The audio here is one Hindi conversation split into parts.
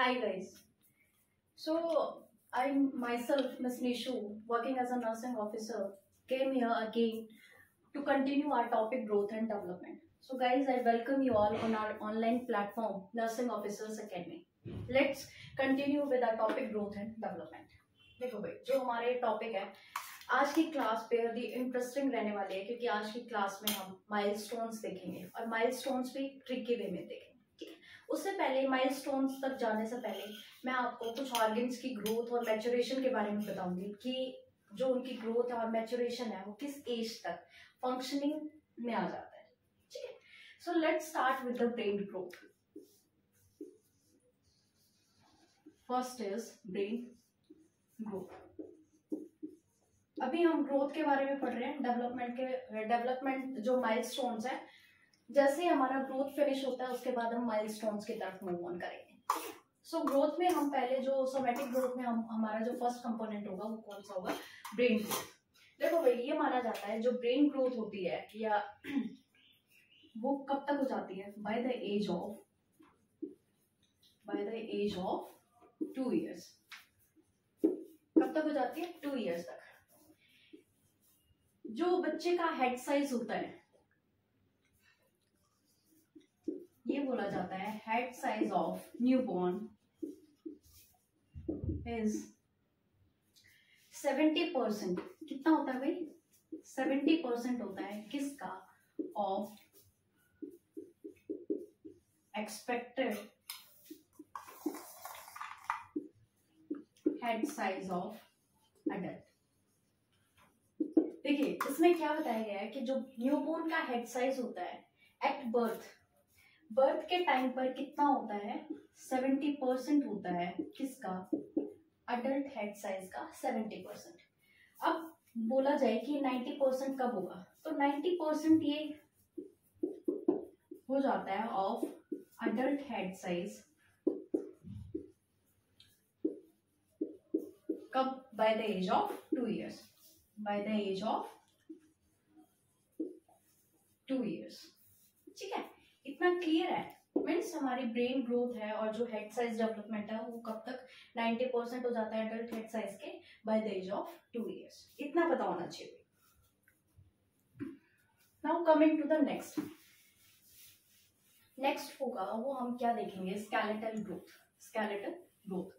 Hi guys. So I'm myself, Miss Nishu, working as a nursing officer, came here again to continue our topic growth and development. So guys, I welcome you all on our online platform, Nursing Officers Academy. Let's continue with our topic growth and development. देखो भाई जो हमारे टॉपिक है आज की क्लास बेहद ही इंटरेस्टिंग रहने वाली है क्योंकि आज की क्लास में हम माइलस्टोन्स देखेंगे और माइलस्टोन्स भी ट्रिकी वे में देखेंगे उससे पहले माइलस्टोन्स तक जाने से पहले, मैं आपको कुछ ऑर्गेन्स की ग्रोथ और मैचुरेशन के बारे में बताऊँगी कि जो उनकी ग्रोथ और मैचुरेशन है, वो किस एज तक फंक्शनिंग में आ जाता है। ठीक है? So let's start with the brain growth first is brain growth अभी हम ग्रोथ के बारे में पढ़ रहे हैं डेवलपमेंट के डेवलपमेंट जो माइलस्टोन्स है जैसे हमारा ग्रोथ फिनिश होता है उसके बाद हम माइलस्टोन्स की तरफ़ मूव ऑन करेंगे। सो so, ग्रोथ में हम पहले जो सोमेटिक ग्रोथ में हम हमारा जो फ़र्स्ट कंपोनेंट होगा वो कौन सा होगा? ब्रेन ग्रोथ देखो भाई ये माना जाता है जो ब्रेन ग्रोथ होती है या वो कब तक हो जाती है? By the age of by the age of two years कब तक हो जाती है? टू इयर्स तक। जो बच्चे का हेड साइज़ होता है ये बोला जाता है head size of newborn is seventy percent कितना होता है भाई? सेवेंटी परसेंट होता है किसका? Of expected head size of adult देखिए, इसमें क्या बताया गया है कि जो न्यूबोर्न का हेड साइज़ होता है एट बर्थ बर्थ के टाइम पर कितना होता है? सेवेंटी परसेंट होता है किसका? अडल्ट हेड साइज़ का सेवेंटी परसेंट। अब बोला जाए कि नाइन्टी परसेंट कब होगा? तो नाइन्टी परसेंट ये हो जाता है ऑफ़ अडल्ट हेड साइज़ कब? By the age of two years by the age of two years ठीक है? इतना क्लियर है। मीन्स हमारी ब्रेन ग्रोथ है और जो हेड साइज़ डेवलपमेंट है, वो कब तक 90 परसेंट हो जाता है एडल्ट हेड साइज़ के? By the age of two years इतना पता होना चाहिए। Now coming to the next next होगा, वो हम क्या देखेंगे? स्केलेटल ग्रोथ स्केलेटल ग्रोथ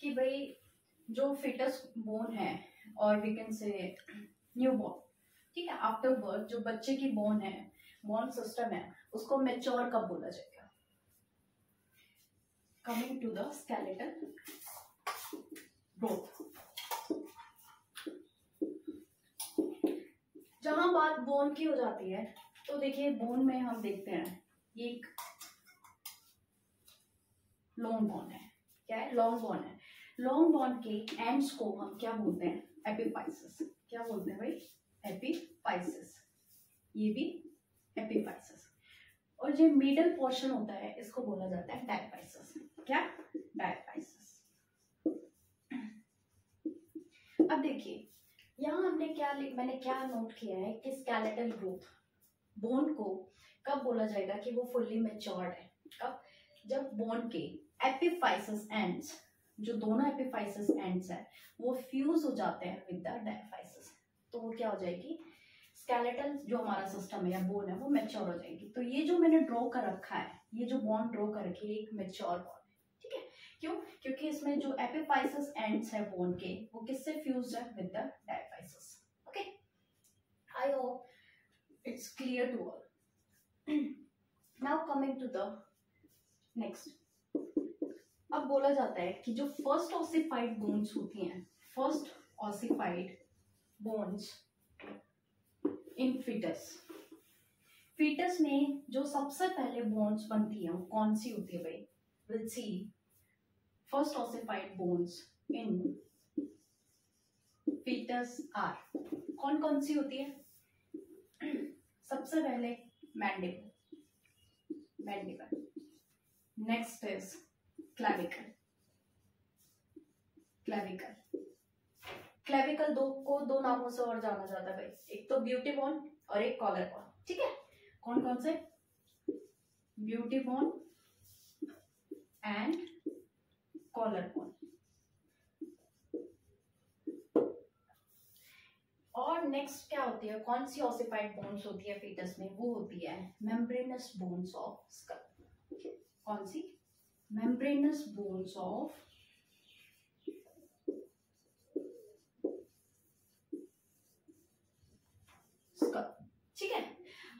कि भाई जो फिटस बोन है और we can say new bone ठीक है? आफ्टर बर्थ जो बच्चे की बोन है बोन सिस्टम है उसको मेच्योर कब बोला जाएगा? Coming to the skeletal growth जहाँ बात बोन की हो जाती है तो देखिए बोन में हम देखते हैं, ये एक लॉन्ग बोन है। क्या है? लॉन्ग बोन है। लॉन्ग बोन के एंड्स को हम क्या बोलते हैं? एपिफाइसिस क्या बोलते हैं भाई? एपिफाइसिस ये भी एपिफाइसिस और जो मिडल पोर्शन होता है, इसको बोला जाता है डायपाइसिस क्या? डायपाइसिस अब देखिए, यहाँ हमने क्या मैंने क्या नोट किया है कि स्केलेटल ग्रोथ बोन को कब बोला जाएगा कि वो फुल्ली मेच्योर्ड है? कब? जब बोन के एपिफाइसिस एंड्स जो दोनों एपिफाइसिस एंड्स है, वो फ्यूज हो जाते हैं विद द डायफाइसिस तो वो क्या हो जाएगी? स्केलेटल जो हमारा सिस्टम है या बोन है, वो मेच्योर हो जाएगी। तो ये जो मैंने ड्रॉ कर रखा है, ये जो बॉन्ड ड्रॉ कर रखी है एक मेच्योर बॉन्ड ठीक है? क्यों? क्योंकि इसमें जो एपिफाइसिस एंड्स है बोन के, वो किससे फ्यूज है? With the diaphysis okay I hope it's clear to all now coming to the next अब बोला जाता है कि जो फ़र्स्ट ऑसिफाइड बोन्स होती हैं first ossified bones in fetus fetus में जो सबसे पहले बोन्स बनती है, वो कौन सी होती है भाई? Will see first ossified bones in fetus are कौन कौन सी होती है? सबसे पहले mandible mandible next is clavicle clavicle clavicle दो, को दो नामों से और जाना जाता है एक तो ब्यूटी बोन और एक कॉलर बोन ठीक है? कौन कौन से? Beauty bone and collar bone और नेक्स्ट क्या होती है? कौन सी ऑसिफाइड बोन्स होती है फीटस में? वो होती है मेम्ब्रेनस बोन्स ऑफ़ स्कल कौन सी? मेम्ब्रेनस बोन्स ऑफ़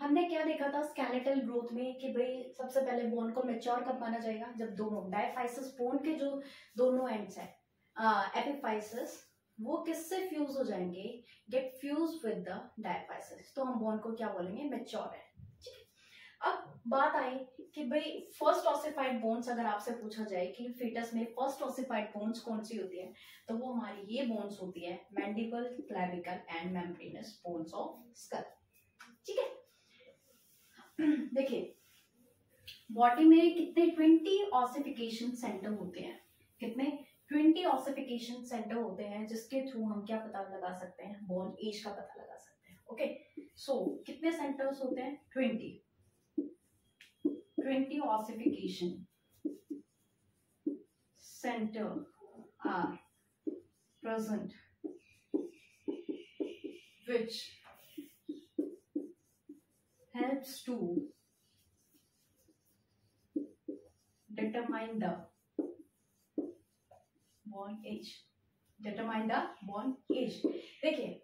हमने क्या देखा था स्केलेटल ग्रोथ में कि भाई सबसे पहले बोन को मेच्योर कब माना जाएगा? जब दोनों डायफाइसिस बोन के जो दोनों एंड्स है एपिफाइसिस वो किससे फ्यूज हो जाएँगे? Get fuse with the diaphysis तो हम बोन को क्या बोलेंगे? मेच्योर है। अब बात आई कि भाई फ़र्स्ट ऑसिफाइड बोन्स अगर आपसे पूछा जाए कि फीटस में फ़र्स्ट ऑसिफाइड बोन्स कौन सी होती है तो वो हमारी ये बोन्स होती है mandible clavicle and membranous bones of skull ठीक है? देखिए बॉडी में कितने ट्वेंटी ऑसिफिकेशन सेंटर होते हैं? कितने ट्वेंटी ऑसिफिकेशन सेंटर होते हैं जिसके थ्रू हम क्या पता लगा सकते हैं? बॉर्न एज का पता लगा सकते हैं ओके सो so, कितने सेंटर्स होते हैं? Twenty twenty ossification center are present which helps to determine the born age. Determine the born age. देखिए,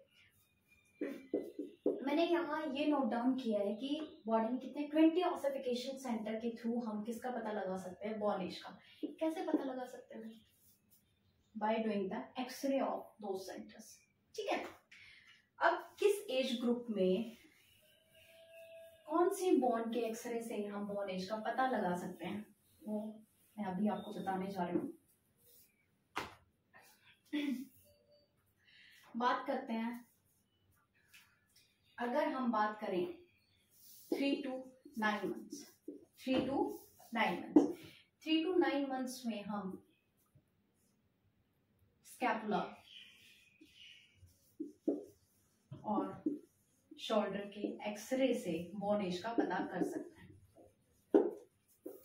मैंने यहाँ ये नोट डाउन किया है कि बॉडी में कितने ट्वेंटी ऑसिफिकेशन सेंटर के थ्रू हम किसका पता लगा सकते हैं? बॉर्न एज का। कैसे पता लगा सकते हैं? By doing the X-ray of दो सेंटर्स ठीक है? अब किस एज ग्रुप में कौन सी बॉन के एक्सरे से हम बॉन एज का पता लगा सकते हैं? वो मैं अभी आपको बताने जा रही हूँ। बात करते हैं। अगर हम बात करें three to nine months three to nine months three to nine months में हम स्कैपुला और शोल्डर के एक्सरे से बोन एज का पता कर सकते हैं।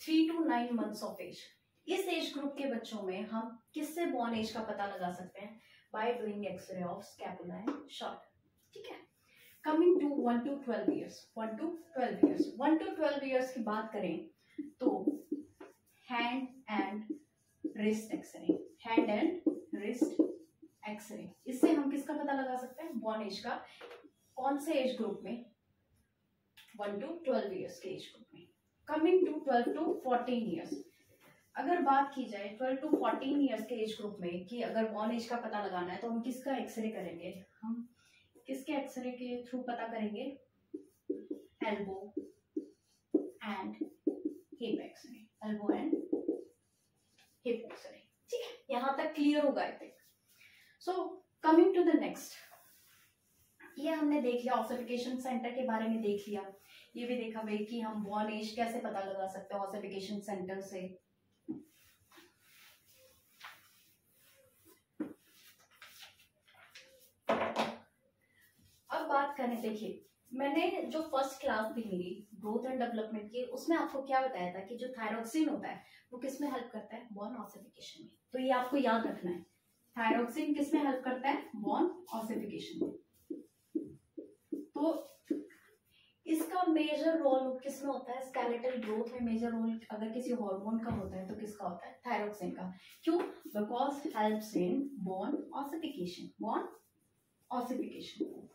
Three to nine months of age इस एज ग्रुप के बच्चों में हम किससे बोन एज का पता लगा सकते हैं? By doing X-ray of scapula and shoulder ठीक है? Coming to one to twelve years one to twelve years one to twelve years की बात करें तो hand and wrist X-ray hand and wrist X-ray इससे हम किसका पता लगा सकते हैं? बॉन एज का कौन से एज ग्रुप में? वन टू ट्वेल्व ईयर्स के एज ग्रुप में। Coming to twelve to fourteen years अगर बात की जाए ट्वेल्व टू फोर्टीन ईयर्स के एज ग्रुप में कि अगर बॉर्न एज का पता लगाना है तो हम किसका एक्सरे करेंगे? हम किसके एक्सरे के थ्रू पता करेंगे? Elbow and hip X-ray elbow and hip X-ray ठीक है? यहाँ तक क्लियर होगा I think so coming to the next ये हमने देख लिया ऑसिफिकेशन सेंटर के बारे में देख लिया। ये भी देखा भाई कि हम बॉर्न एज कैसे पता लगा सकते हैं ऑसिफिकेशन सेंटर से। अब बात करें, देखिए, मैंने जो फ़र्स्ट क्लास थी मेरी ग्रोथ एंड डेवलपमेंट की, उसमें आपको क्या बताया था कि जो थायरोक्सिन होता है, वो किसमें हेल्प करता है? बॉर्न ऑसिफिकेशन में। तो ये आपको याद रखना है। थायरोक्सिन किसमें हेल्प करता है? बॉर्न ऑसिफिकेशन में। तो इसका मेजर रोल किसमें होता है? स्केलेटल ग्रोथ में मेजर रोल अगर किसी हार्मोन का होता है तो किसका होता है? थायरोक्सिन का। क्यों? Because helps in bone ossification bone ossification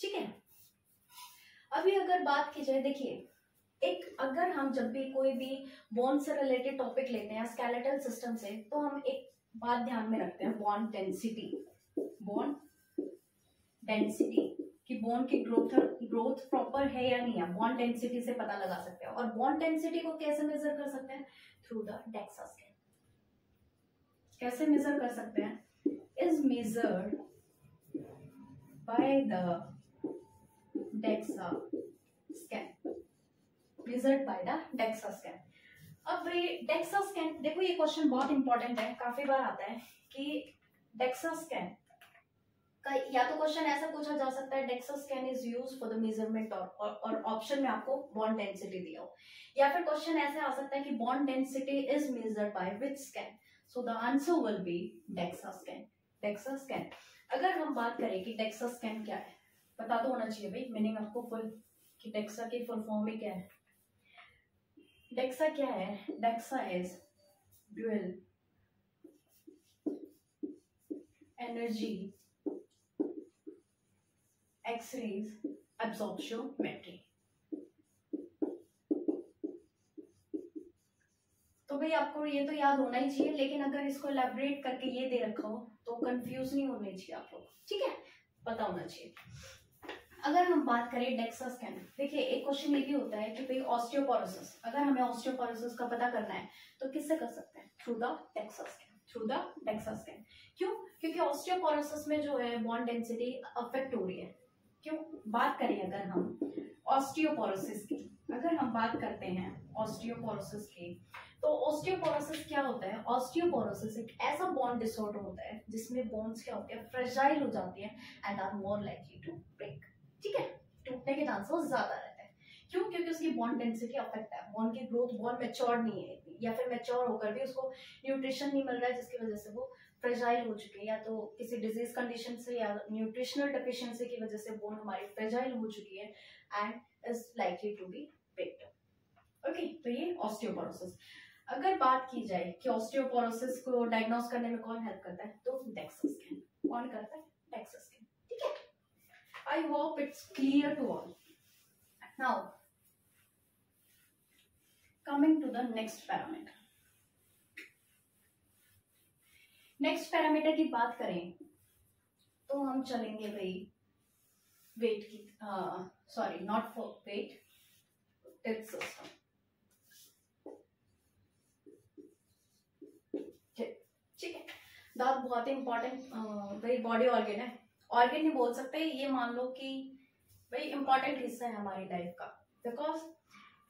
ठीक है? अभी अगर बात की जाए, देखिए, एक अगर हम जब भी कोई भी बोन से रिलेटेड टॉपिक लेते हैं स्केलेटल सिस्टम से तो हम एक बात ध्यान में रखते हैं बॉन डेंसिटी बॉन डेंसिटी कि बोन की ग्रोथ ग्रोथ प्रॉपर है या नहीं है? बॉन डेंसिटी से पता लगा सकते हैं। और बॉन डेंसिटी को कैसे मेजर कर सकते हैं? थ्रू द डेक्सा स्कैन कैसे मेजर कर सकते हैं? Is measured by the DEXA scan measured by the DEXA scan अब डेक्सा स्कैन देखो ये क्वेश्चन बहुत इंपॉर्टेंट है। काफ़ी बार आता है कि डेक्सा स्कैन या तो क्वेश्चन ऐसा पूछा जा सकता है DEXA scan is use for the measurement और ऑप्शन में आपको बॉन्ड डेंसिटी दिया हो। या फिर क्वेश्चन ऐसे आ सकता है कि bond density is measured by which scan so the answer will be DEXA scan DEXA scan अगर हम बात करें कि डेक्सा स्कैन क्या है, पता तो होना चाहिए भाई मीनिंग आपको फुल कि डेक्सा की फुल फॉर्म में क्या है। डेक्सा क्या है? DEXA is dual energy X-rays absorptiometry तो भाई आपको ये तो याद होना ही चाहिए, लेकिन अगर इसको एलेबरेट करके ये दे रखा हो तो कंफ्यूज नहीं होने चाहिए आप लोग। ठीक है? पता होना चाहिए। अगर हम बात करें डेक्सा स्कैन देखिए, एक क्वेश्चन ये भी होता है कि भाई ऑस्टियोपोरोसिस अगर हमें ऑस्टियोपोरोसिस का पता करना है तो किससे कर सकते हैं? Through the DEXA scan through the DEXA scan क्यों? क्योंकि ऑस्टियोपोरोसिस में जो है बॉन्ड डेंसिटी अफेक्ट हो रही है। क्यों? बात करें अगर हम ऑस्टियोपोरोसिस की। अगर हम बात करते हैं ऑस्टियोपोरोसिस की तो ऑस्टियोपोरोसिस क्या होता है? ऑस्टियोपोरोसिस एक ऐसा बॉन्ड डिसऑर्डर होता है जिसमें बोन्स क्या होते हैं? फ्रेजाइल हो जाती है and are more likely to break ठीक है? टूटने के चांसेस ज़्यादा रहते हैं। क्यों? क्योंकि उसकी बॉन्ड डेंसिटी अफेक्ट है। बॉन्ड की ग्रोथ बहुत मेच्योर नहीं है या फिर मेच्योर होकर भी उसको न्यूट्रिशन नहीं मिल रहा है, जिसकी वजह से वो फ्रेजाइल हो चुके हैं या तो किसी डिज़ीज़ कंडीशन से या न्यूट्रिशनल डिफिशियंसी की वजह से बोन हमारी फ्रेजाइल हो चुकी है and is likely to be breaked okay तो ये ऑस्टियोपोरोसिस अगर बात की जाए कि ऑस्टियोपोरोसिस को डायग्नोस करने में कौन हेल्प करता है तो डेक्सा स्कैन कौन करता है? डेक्सा स्कैन ठीक है? I hope it's clear to all now coming to the next parameter next parameter की बात करें तो हम चलेंगे भाई वेट की sorry not for weight tips system ठीक है। दांत बहुत ही इंपॉर्टेंट भाई बॉडी ऑर्गेन है। ऑर्गेन ही बोल सकते हैं ये मान लो कि भाई इंपॉर्टेंट हिस्सा है हमारी लाइफ का। बिकॉज़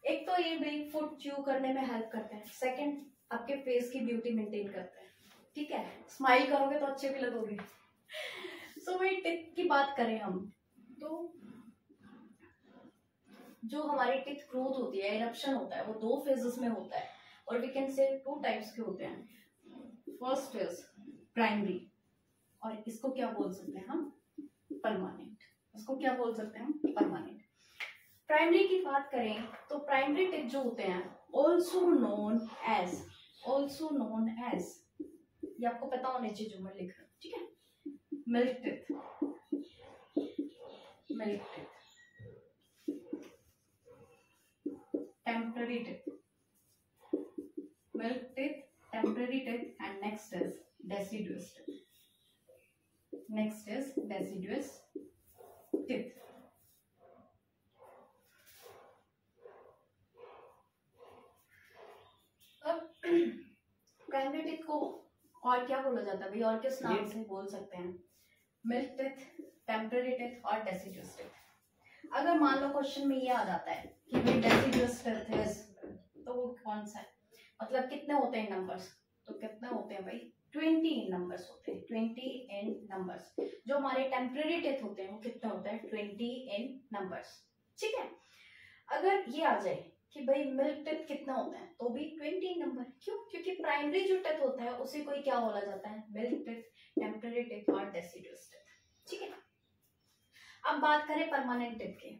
एक तो ये भाई फ़ूड च्यू करने में हेल्प करते हैं। सेकंड आपके फेस की ब्यूटी मेंटेन करते हैं। ठीक है? स्माइल करोगे तो अच्छे भी लगोगे। सो भाई टिप की बात करें हम। तो जो हमारी टिथ ग्रोथ होती है इरप्शन होता है, वो दो फेजेस में होता है। और we can say two types के होते हैं। फ़र्स्ट फ़ेज़ प्राइमरी और इसको क्या बोल सकते हैं हम? परमानेंट इसको क्या बोल सकते हैं हम? परमानेंट प्राइमरी की बात करें तो प्राइमरी टिप जो होते हैं also known as also known as ये आपको पता होने चाहिए जो मैं लिख रहा हूँ, ठीक है? Milk milk teeth temporary teeth milk teeth temporary teeth and next is deciduous teeth next is deciduous क्या बोला जाता है? भाई और किस नाम से बोल सकते हैं? मिल्क टिथ टेम्पररी टिथ और डेसिडुअस टिथ। अगर मान लो क्वेश्चन में ये आ जाता है कि भाई डेसिडुअस टिथ है तो वो कौन सा है? मतलब कितने होते हैं नंबर्स तो कितने होते हैं भाई? ट्वेंटी इन नंबर्स होते हैं। ट्वेंटी इन नंबर्स जो हमारे टेम्पररी टेथ होते हैं वो कितने होते हैं? ट्वेंटी इन नंबर्स ठीक है? अगर ये आ जाए कि भाई मिल्क टेथ कितना होता है? तो भी ट्वेंटी नंबर क्यों? क्योंकि प्राइमरी जो टेथ होता है, उसे कोई क्या बोला जाता है? मिल्क टेथ टेम्पररी टेथ और डेसिडुअस टेथ ठीक है? अब बात करें परमानेंट टेथ के।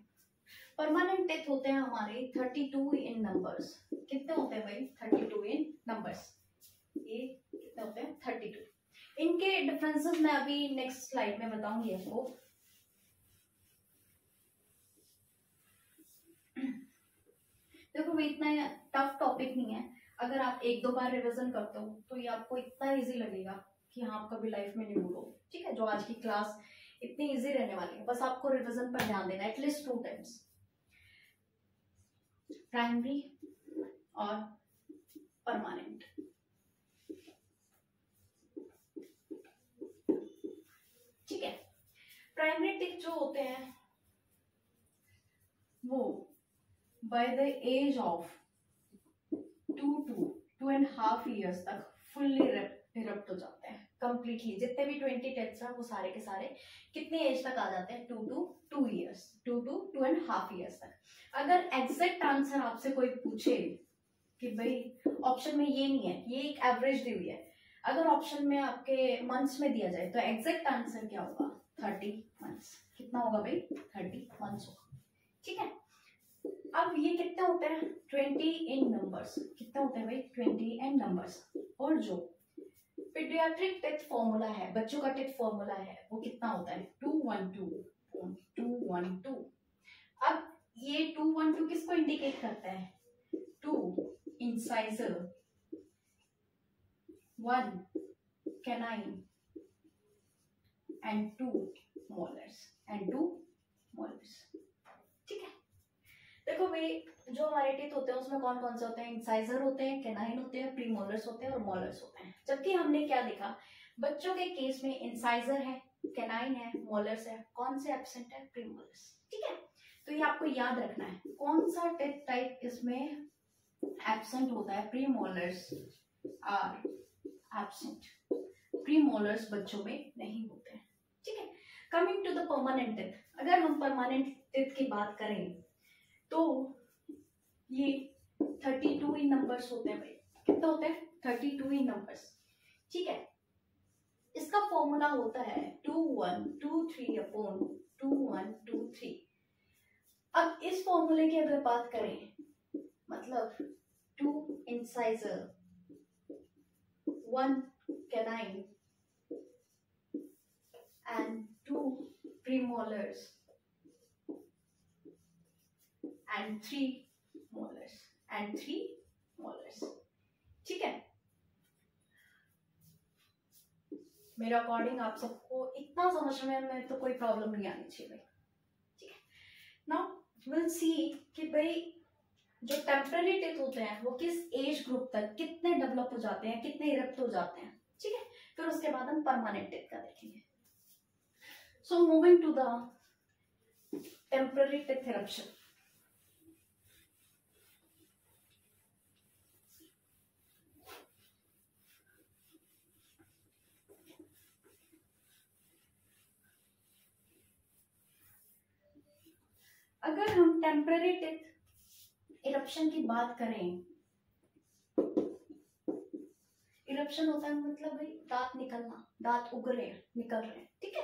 परमानेंट टेथ होते हैं हमारे थर्टी टू इन नंबर्स कितने होते हैं भाई? थर्टी टू इन नंबर्स ये कितने होते हैं? थर्टी टू इनके डिफरेंसेस मैं अभी नेक्स्ट स्लाइड में बताऊँगी आपको। देखो भाई इतना टफ टॉपिक नहीं है। अगर आप एक दो बार रिविजन करते हो तो ये आपको इतना ईजी लगेगा कि हाँ आप कभी लाइफ में नहीं भूलो। ठीक है, जो आज की क्लास इतनी ईजी रहने वाली है। बस आपको रिवीजन पर ध्यान देना at least two times primary और परमानेंट ठीक है। प्राइमरी टिक जो होते हैं, वो by the age of two two two and half years तक फुल्ली इरप्ट हो जाते हैं कंप्लीटली जितने भी ट्वेंटी टेट्स हैं, वो सारे के सारे कितने एज तक आ जाते हैं? Two two two years two two two and half years तक. अगर एग्जैक्ट आंसर आपसे कोई पूछे कि भाई ऑप्शन में ये नहीं है, ये एक एवरेज दी हुई है। अगर ऑप्शन में आपके मंथ्स में दिया जाए तो एग्जैक्ट आंसर क्या होगा? थर्टी मंथ्स कितना होगा भाई? थर्टी मंथ्स होगा। ठीक है? अब ये कितने होते हैं? ट्वेंटी इन नंबर्स कितने होते हैं भाई? ट्वेंटी इन नंबर्स और जो पीडियाट्रिक टेथ फॉर्मूला है, बच्चों का टेथ फॉर्मूला है, वो कितना होता है? Two one two two one two अब ये टू वन टू किसको इंडिकेट करता है? Two incisor one canine and two molars and two molars देखो भाई, जो हमारे टीथ होते हैं, उसमें कौन कौन से होते हैं? इंसाइजर होते हैं केनाइन होते हैं प्रीमोलर्स होते हैं और मोलर्स होते हैं। जबकि हमने क्या देखा? बच्चों के केस में इंसाइजर है कैनाइन है मोलर्स है। कौन से एबसेंट है? प्रीमोलर्स ठीक है? तो ये आपको याद रखना है, कौन सा टेथ टाइप इसमें एबसेंट होता है? प्रीमोलर्स आर एबसेंट प्रीमोलर्स बच्चों में नहीं होते हैं। ठीक है? Coming to the permanent teeth अगर हम परमानेंट टेथ की बात करें तो ये थर्टी टू ही नंबर्स होते हैं भाई। कितना होते हैं? थर्टी टू ही नंबर्स ठीक है? इसका फॉर्मूला होता है two one two three upon two one two three अब इस फॉर्मूले की अगर बात करें मतलब two incisor one canine and two premolars and three molars and three molars ठीक है? मेरे अकॉर्डिंग आप सबको इतना समझ में तो कोई प्रॉब्लम नहीं आनी चाहिए भाई। ठीक है? नाउ विल सी कि भाई जो टेम्पररी टिथ होते हैं, वो किस एज ग्रुप तक कितने डेवलप हो जाते हैं, कितने इरेप्ट हो जाते हैं। ठीक है? फिर उसके बाद हम परमानेंट टिथ का देखेंगे। So moving to the temporary teeth eruption अगर हम टेम्पररी इरप्शन की बात करें इरप्शन होता है मतलब भाई दांत निकलना, दांत उग रहे हैं, निकल रहे हैं, ठीक है?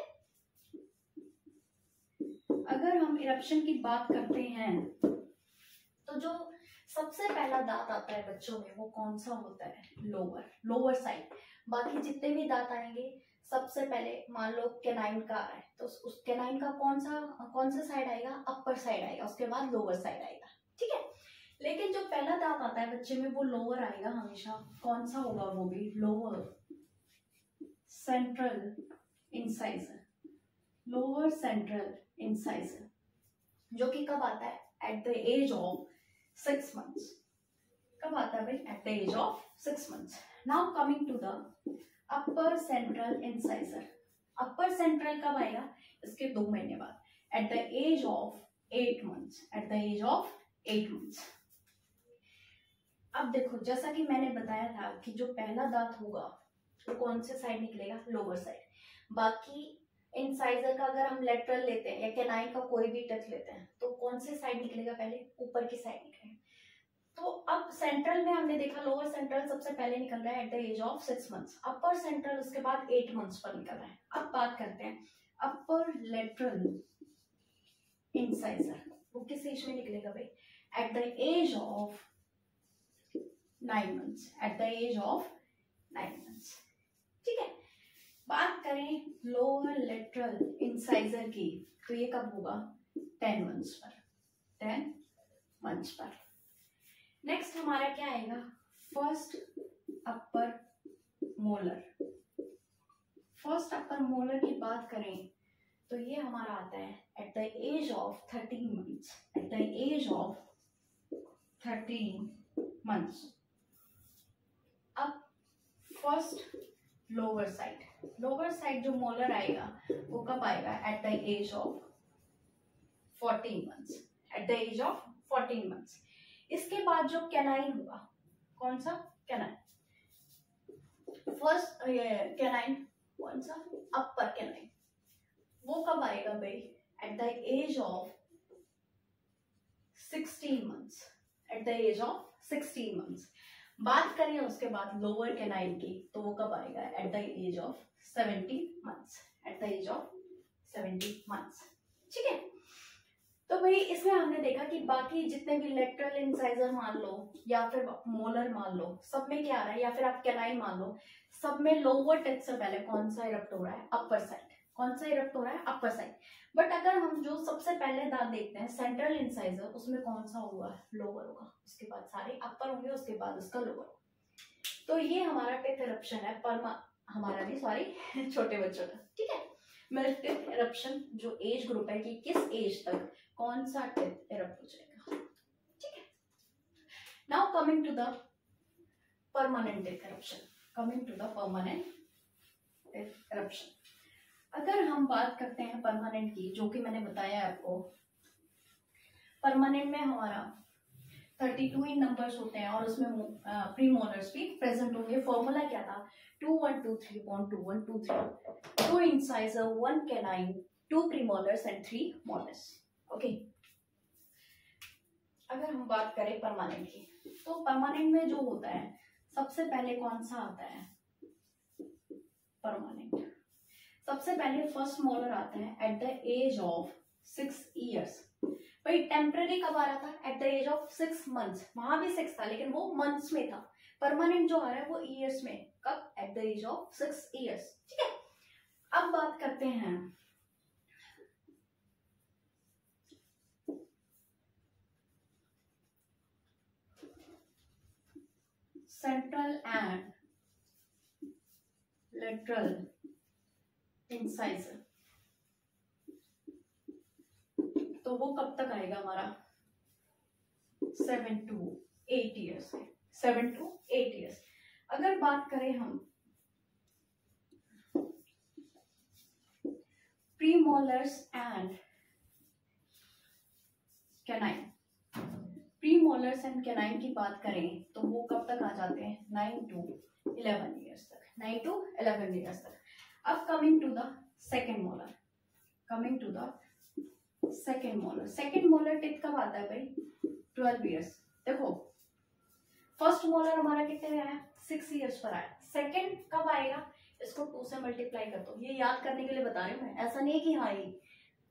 अगर हम इरप्शन की बात करते हैं तो जो सबसे पहला दांत आता है बच्चों में वो कौन सा होता है? लोअर लोअर साइड बाकी जितने भी दांत आएँगे सबसे पहले मान लो केनाइन का है तो उस केनाइन का कौन सा कौन सा साइड आएगा? अपर साइड आएगा, उसके बाद लोअर साइड आएगा, ठीक है? लेकिन जो पहला दांत आता है बच्चे में, वो लोअर आएगा हमेशा। कौन सा होगा वो भी? Lower central incisor lower central incisor जो कि कब आता है? At the age of six months कब आता है भाई? At the age of six months now coming to the upper central incisor upper central कब आएगा? इसके दो महीने बाद। At the age of eight months at the age of eight months अब देखो, जैसा कि मैंने बताया था कि जो पहला दांत होगा, वो तो कौन से साइड निकलेगा? लोअर साइड बाकी इंसाइजर का अगर हम लेटरल लेते हैं या कैनाइन का कोई भी टच लेते हैं तो कौन से साइड निकलेगा पहले? ऊपर की साइड निकलेगा। तो अब सेंट्रल में हमने देखा लोअर सेंट्रल सबसे पहले निकल रहा है at the age of six months upper central उसके बाद एट मंथ्स पर निकल रहा है। अब बात करते हैं। अपर लेटरल इंसाइजर वो किस एज में निकलेगा भाई? At the age of nine months at the age of nine months ठीक है? बात करें लोअर लेटरल इंसाइजर की तो ये कब होगा? टेन मंथ्स पर। टेन मंथ्स पर। नेक्स्ट हमारा क्या आएगा? First upper molar first upper molar की बात करें तो ये हमारा आता है at the age of thirteen months at the age of thirteen months अब first lower side lower side जो मोलर आएगा, वो कब आएगा? At the age of fourteen months at the age of fourteen months इसके बाद जो कैनाइन हुआ, कौन सा? कैनाइन फ़र्स्ट कैनाइन कौन सा? अपर कैनाइन वो कब आएगा भाई? At the age of sixteen months at the age of sixteen months बात करें उसके बाद लोअर कैनाइन की तो वो कब आएगा? At the age of seventy months at the age of seventy months ठीक है? तो भाई, इसमें हमने देखा कि बाकी जितने भी लेटरल इंसाइजर मान लो, या फिर मोलर मान लो, सब में क्या आ रहा है? या फिर आप कैनाइन मान लो, सब में लोअर टेथ से पहले कौन सा इरप्ट हो रहा है? अपर साइड कौन सा इरप्ट हो रहा है? अपर साइड बट अगर हम जो सबसे पहले दांत देखते हैं सेंट्रल इंसाइजर उसमें कौन सा होगा लोअर होगा. उसके बाद सारे अपर होंगे, उसके बाद उसका लोअर तो ये हमारा टेथ इरप्शन है पर हमारा नहीं सॉरी छोटे बच्चों का. ठीक है? मिल्क टेथ इरप्शन जो एज ग्रुप है कि किस एज तक कौन सा टेथ इरप्ट हो जाएगा ठीक है? Now coming to the permanent teeth eruption coming to the permanent teeth eruption अगर हम बात करते हैं परमानेंट की, जो कि मैंने बताया आपको परमानेंट में हमारा थर्टी टू इन नंबर्स होते हैं और उसमें प्री मोलर्स भी प्रेजेंट होंगे। फॉर्मूला क्या था? Two one two three point two one two three two incisor one canine two premolars and three molars okay अगर हम बात करें परमानेंट की तो परमानेंट में जो होता है, सबसे पहले कौन सा आता है? परमानेंट सबसे पहले फ़र्स्ट मोलर आता है at the age of six years भाई टेम्पररी कब आ रहा था? At the age of six months वहाँ भी सिक्स था, लेकिन वो मंथ्स में था. परमानेंट जो आ रहा है वो ईयर्स में. कब? At the age of six years ठीक है? अब बात करते हैं सेंट्रल एंड लेटरल इंसाइजर तो वो कब तक आएगा हमारा? Seven to eight years seven to eight years अगर बात करें हम premolars and canine premolars and canine की बात करें तो वो कब तक आ जाते हैं? नाइन टू इलेवन ईयर्स तक। नाइन टू इलेवन ईयर्स तक। अब coming to the second molar coming to the second molar second molar tip कब आता है भाई? ट्वेल्व ईयर्स देखो फ़र्स्ट मोलर हमारा कितने में आया? सिक्स ईयर्स पर आया। सेकेंड कब आएगा? इसको टू से मल्टीप्लाई कर दो। ये याद करने के लिए बता रही हूँ मैं। ऐसा नहीं है कि हाँ ये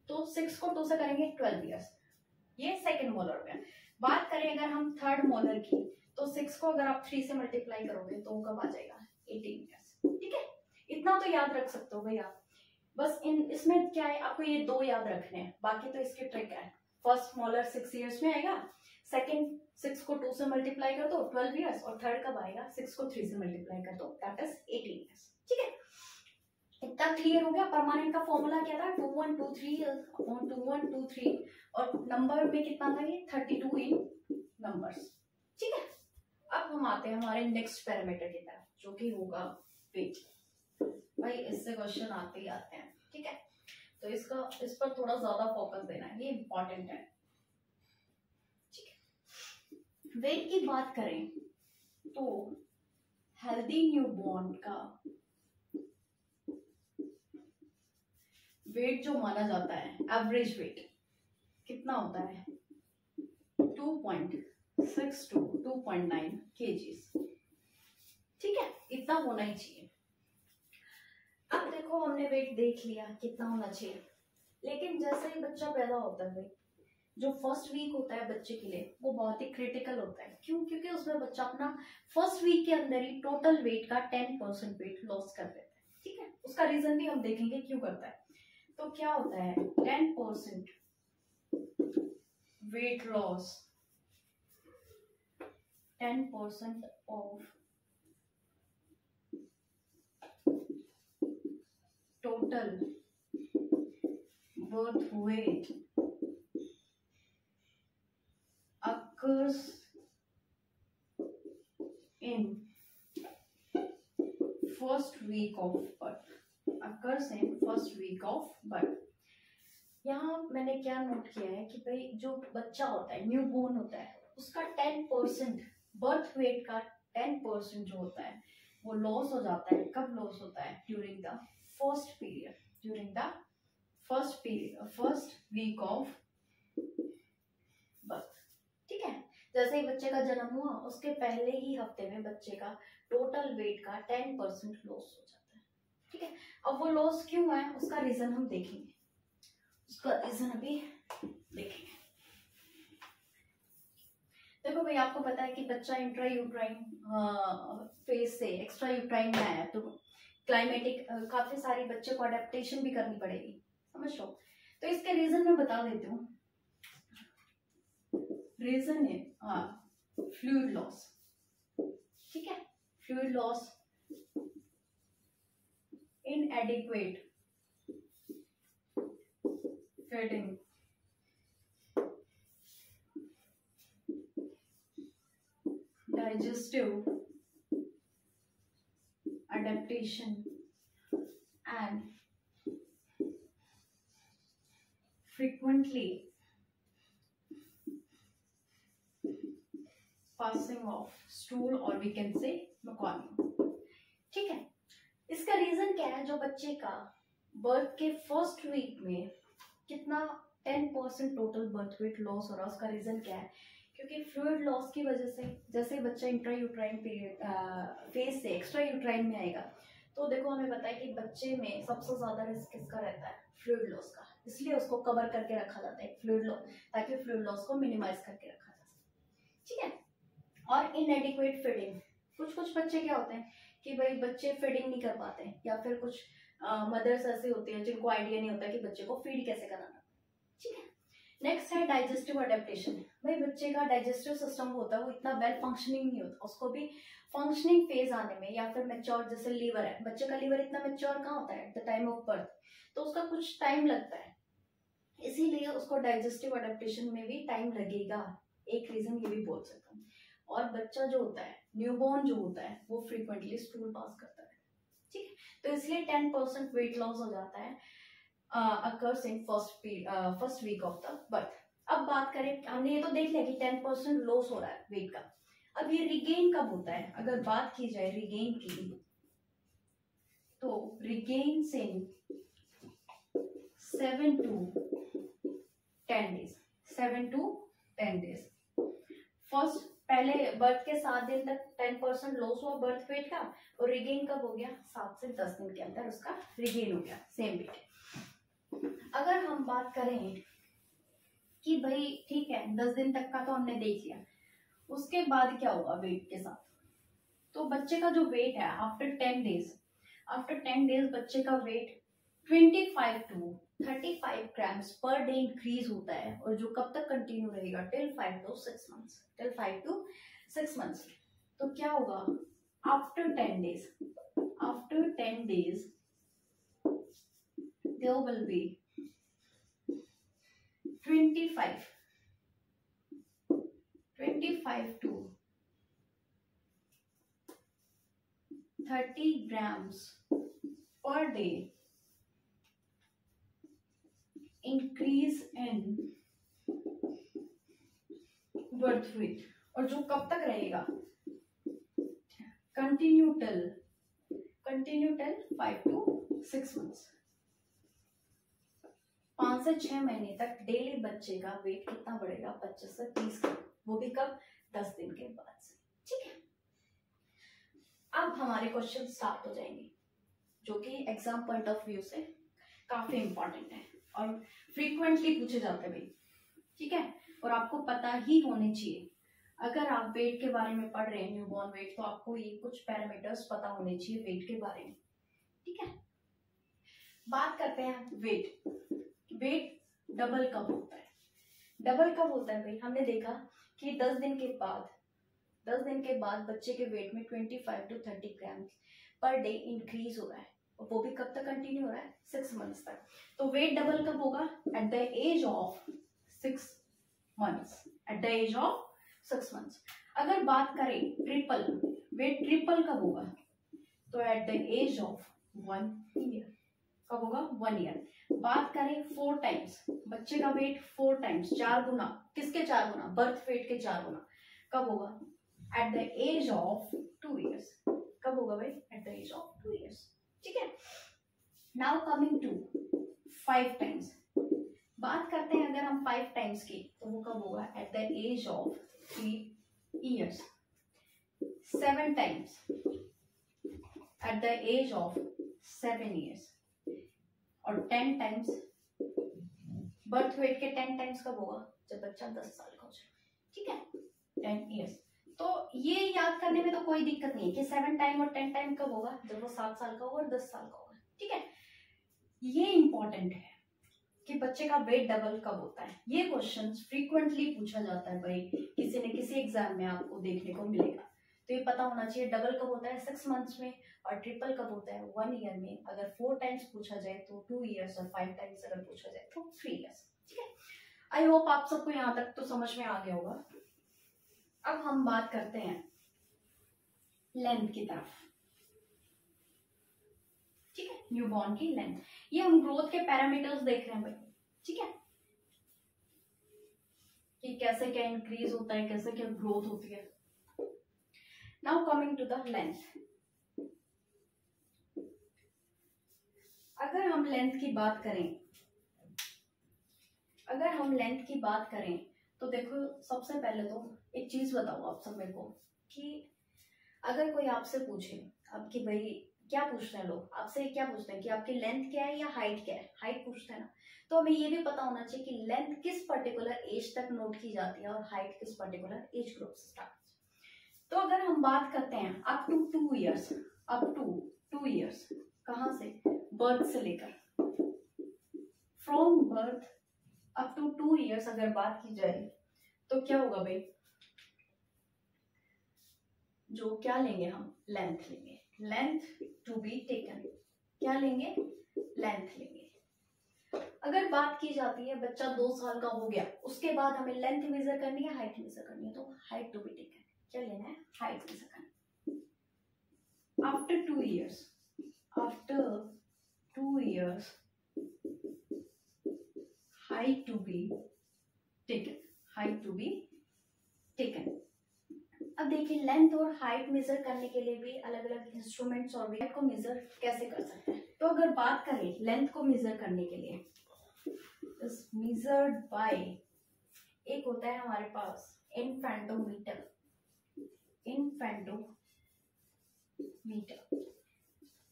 तो सिक्स को टू से करेंगे ट्वेल्व ईयर्स ये सेकेंड मोलर में बात करें अगर हम थर्ड मोलर की तो सिक्स को अगर आप थ्री से मल्टीप्लाई करोगे तो कब आ जाएगा? एटीन ईयर्स ठीक है? इतना तो याद रख सकते हो भाई आप बस इन, इसमें क्या है? आपको ये दो याद रखने हैं। बाकी तो इसके ट्रिक है। फ़र्स्ट स्मॉलर सिक्स ईयर्स में आएगा। सेकेंड सिक्स को टू से मल्टीप्लाई कर दो ट्वेल्व ईयर्स और थर्ड कब आएगा? सिक्स को थ्री से मल्टीप्लाई कर दो। दैट इज़ एटीन ईयर्स ठीक है? इतना क्लियर हो गया? परमानेंट का फॉर्मूला क्या था? Two one two three upon two one two three और नंबर में कितना था ये? थर्टी टू इन नंबर्स ठीक है? अब हम आते हैं हमारे नेक्स्ट पैरामीटर की तरफ़, जो कि होगा वेट भाई, इससे क्वेश्चन आते ही आते हैं, ठीक है? तो इसका, इस पर थोड़ा ज़्यादा फोकस देना है, ये इंपॉर्टेंट है। ठीक है? वेट की बात करें तो हेल्दी न्यूबॉर्न का वेट जो माना जाता है एवरेज वेट कितना होता है? Two point six two two point nine के ठीक है? इतना होना ही चाहिए। अब देखो, हमने वेट देख लिया, कितना होना चाहिए। लेकिन जैसे ही बच्चा पैदा होता है, जो फ़र्स्ट वीक होता है बच्चे के लिए, वो बहुत ही क्रिटिकल होता है। क्यों? क्योंकि उसमें बच्चा अपना फ़र्स्ट वीक के अंदर ही टोटल वेट का टेन परसेंट वेट लॉस कर देता है। ठीक है? उसका रीजन भी हम देखेंगे, क्यों करता है। तो क्या होता है? Ten percent weight loss ten percent of total birth weight occurs in first week of birth occurs in first week of birth यहाँ मैंने क्या नोट किया है कि भाई जो बच्चा होता है न्यू बोर्न होता है, उसका टेन परसेंट बर्थ वेट का टेन परसेंट जो होता है, वो लॉस हो जाता है। कब लॉस होता है? During the first period during the first period, first week of birth ठीक है? जैसे ही बच्चे का जन्म हुआ, उसके पहले ही हफ़्ते में बच्चे का टोटल वेट का टेन परसेंट लॉस हो जाता है। ठीक है? अब वो लॉस क्यों है? उसका रीजन हम देखेंगे। उसका रीजन अभी देखेंगे। देखो भाई, आपको पता है कि बच्चा इंट्रा यूट्राइन फ़ेज़ से एक्स्ट्रा यूट्राइन में आया तो क्लाइमेटिक काफ़ी सारे बच्चे को अडेप्टेशन भी करनी पड़ेगी। समझ लो तो इसके रीजन मैं बता देती हूँ। रीजन है हाँ फ्लूड लॉस ठीक है? Fluid loss inadequate feeding digestive adaptation and frequently passing of stool or we can say meconium ठीक है इसका रीजन क्या है? जो बच्चे का बर्थ के फ़र्स्ट वीक में कितना ten percent total birth weight loss हो रहा है, उसका रीजन क्या है? क्योंकि फ्लूड लॉस की वजह से, जैसे बच्चा इंट्रा यूट्राइन पीरियड फ़ेज़ से एक्स्ट्रा यूट्राइन में आएगा तो देखो हमें पता है कि बच्चे में सबसे ज़्यादा रिस्क किसका रहता है? फ्लूड लॉस का। इसलिए उसको कवर करके रखा जाता है फ्लूड लॉस ताकि फ्लूड लॉस को मिनिमाइज करके रखा जा सके। ठीक है? और इनएडिक्वेट फीडिंग कुछ कुछ बच्चे क्या होते हैं? कि भाई बच्चे फीडिंग नहीं कर पाते, या फिर कुछ मदर्स ऐसे होते हैं जिनको आइडिया नहीं होता कि बच्चे को फ़ीड कैसे कराना ठीक है? नेक्स्ट है डाइजेस्टिव अडेप्टेशन भाई बच्चे का डाइजेस्टिव सिस्टम होता है, वो इतना वेल फंक्शनिंग नहीं होता। उसको भी फंक्शनिंग फ़ेज़ आने में, या फिर मेच्योर जैसे लीवर है। बच्चे का लीवर इतना मेच्योर कहाँ होता है? At the time of birth तो उसका कुछ टाइम लगता है। इसीलिए उसको डाइजेस्टिव अडेप्टेशन में भी टाइम लगेगा। एक रीजन ये भी बोल सकता हूँ। और बच्चा जो होता है न्यूबॉर्न जो होता है, वो फ्रीक्वेंटली स्टूल पास करता है। ठीक है? तो इसलिए टेन परसेंट वेट लॉस हो जाता है occurs in first first week of the birth अब बात करें, हमने ये तो देख लिया कि टेन परसेंट लॉस हो रहा है वेट का। अब ये रिगेन कब होता है? अगर बात की जाए रिगेन की तो regain seven to ten days seven to ten days first पहले बर्थ के सात दिन तक टेन परसेंट लॉस हुआ बर्थ वेट का और रिगेन कब हो गया? सात से दस दिन के अंदर उसका रिगेन हो गया सेम वेट अगर हम बात करें कि भाई, ठीक है, दस दिन तक का तो हमने देख लिया, उसके बाद क्या होगा वेट के साथ? तो बच्चे का जो वेट है after ten days after ten days बच्चे का weight twenty five to thirty five grams per day increase होता है और जो कब तक कंटिन्यू रहेगा? Till five to six months till five to six months तो क्या होगा? After ten days after ten days there will be 25 25 to 30 grams per day increase in birth weight और जो कब तक रहेगा? Continue till continue till five to six months पाँच से छह महीने तक डेली बच्चे का वेट कितना बढ़ेगा? पच्चीस से तीस का। वो भी कब? दस दिन के बाद से। ठीक है? अब हमारे क्वेश्चन स्टार्ट हो जाएँगे, जो कि एग्ज़ाम पॉइंट ऑफ़ व्यू से काफ़ी इंपॉर्टेंट है। और फ्रीक्वेंटली पूछे जाते भाई। ठीक है? और आपको पता ही होने चाहिए। अगर आप वेट के बारे में पढ़ रहे हैं न्यूबॉर्न वेट तो आपको ये कुछ पैरामीटर्स पता होने चाहिए वेट के बारे में। ठीक है? बात करते हैं वेट वेट डबल कब होता है। डबल कब होता है भाई। हमने देखा कि दस दिन के बाद, दस दिन के बाद बच्चे के वेट में twenty five to thirty gram per day increase हो रहा है। और वो भी कब तक कंटिन्यू हो रहा है? सिक्स मंथ्स तक। तो वेट डबल कब होगा? At the age of six months at the age of six months अगर बात करें ट्रिपल वेट ट्रिपल कब होगा? तो at the age of one year कब होगा? वन ईयर बात करें फोर टाइम्स बच्चे का वेट फोर टाइम्स चार गुना. किसके चार गुना? बर्थ वेट के चार गुना. कब होगा? At the age of two years कब होगा भाई? At the age of two years ठीक है? Now coming to five times बात करते हैं अगर हम फाइव टाइम्स की तो वो कब होगा? At the age of three years seven times at the age of seven years और टेन टाइम्स बर्थ वेट के टेन टाइम्स कब होगा? जब बच्चा दस साल का हो जाए। ठीक है? टेन ईयर्स तो ये याद करने में तो कोई दिक्कत नहीं है कि सेवन टाइम और टेन टाइम कब होगा? जब वो सात साल का होगा और दस साल का होगा। ठीक है? ये इंपॉर्टेंट है कि बच्चे का वेट डबल कब होता है। ये क्वेश्चन फ्रीक्वेंटली पूछा जाता है भाई, किसी न किसी एग्ज़ाम में आपको देखने को मिलेगा। तो ये पता होना चाहिए डबल कब होता है? सिक्स मंथ्स में और ट्रिपल कब होता है? वन ईयर में। अगर फोर टाइम्स पूछा जाए तो टू ईयर्स और फाइव टाइम्स अगर पूछा जाए तो थ्री ईयर्स ठीक है? आई होप आप सबको यहाँ तक तो समझ में आ गया होगा। अब हम बात करते हैं लेंथ की तरफ़। ठीक है? न्यूबॉर्न की लेंथ ये हम ग्रोथ के पैरामीटर्स देख रहे हैं भाई। ठीक है? कि कैसे क्या इंक्रीज होता है, कैसे क्या ग्रोथ होती है। Now coming to the length अगर हम लेंथ की बात करें, अगर हम लेंथ की बात करें तो देखो, सबसे पहले तो एक चीज़ बताओ आप सब मेरे को कि अगर कोई आपसे पूछे अब कि भाई क्या पूछते हैं लोग? आपसे क्या पूछते हैं कि आपकी लेंथ क्या है या हाइट क्या है? हाइट पूछते हैं ना? तो हमें ये भी पता होना चाहिए कि लेंथ किस पर्टिकुलर एज तक नोट की जाती है और हाइट किस पर्टिकुलर एज ग्रुप से स्टार्ट तो अगर हम बात करते हैं up to two years up to two years कहाँ से? बर्थ से लेकर। From birth up to two years अगर बात की जाए तो क्या होगा भाई? जो क्या लेंगे हम? लेंथ लेंगे। लेंथ टू बी टेकन क्या लेंगे? लेंथ लेंगे। अगर बात की जाती है, बच्चा दो साल का हो गया, उसके बाद हमें लेंथ मेजर करनी है हाइट मेजर करनी है तो हाइट टू बी टेकन क्या लेना है? हाइट मेजर करना after two years after two years height to be taken height to be taken. अब देखिए लेंथ और हाइट मेजर करने के लिए भी अलग अलग इंस्ट्रूमेंट्स और वेट को मेजर कैसे कर सकते हैं? तो अगर बात करें लेंथ को मेजर करने के लिए मेजर्ड बाय एक होता है हमारे पास इनफेंटोमीटर इनफेंटोमीटर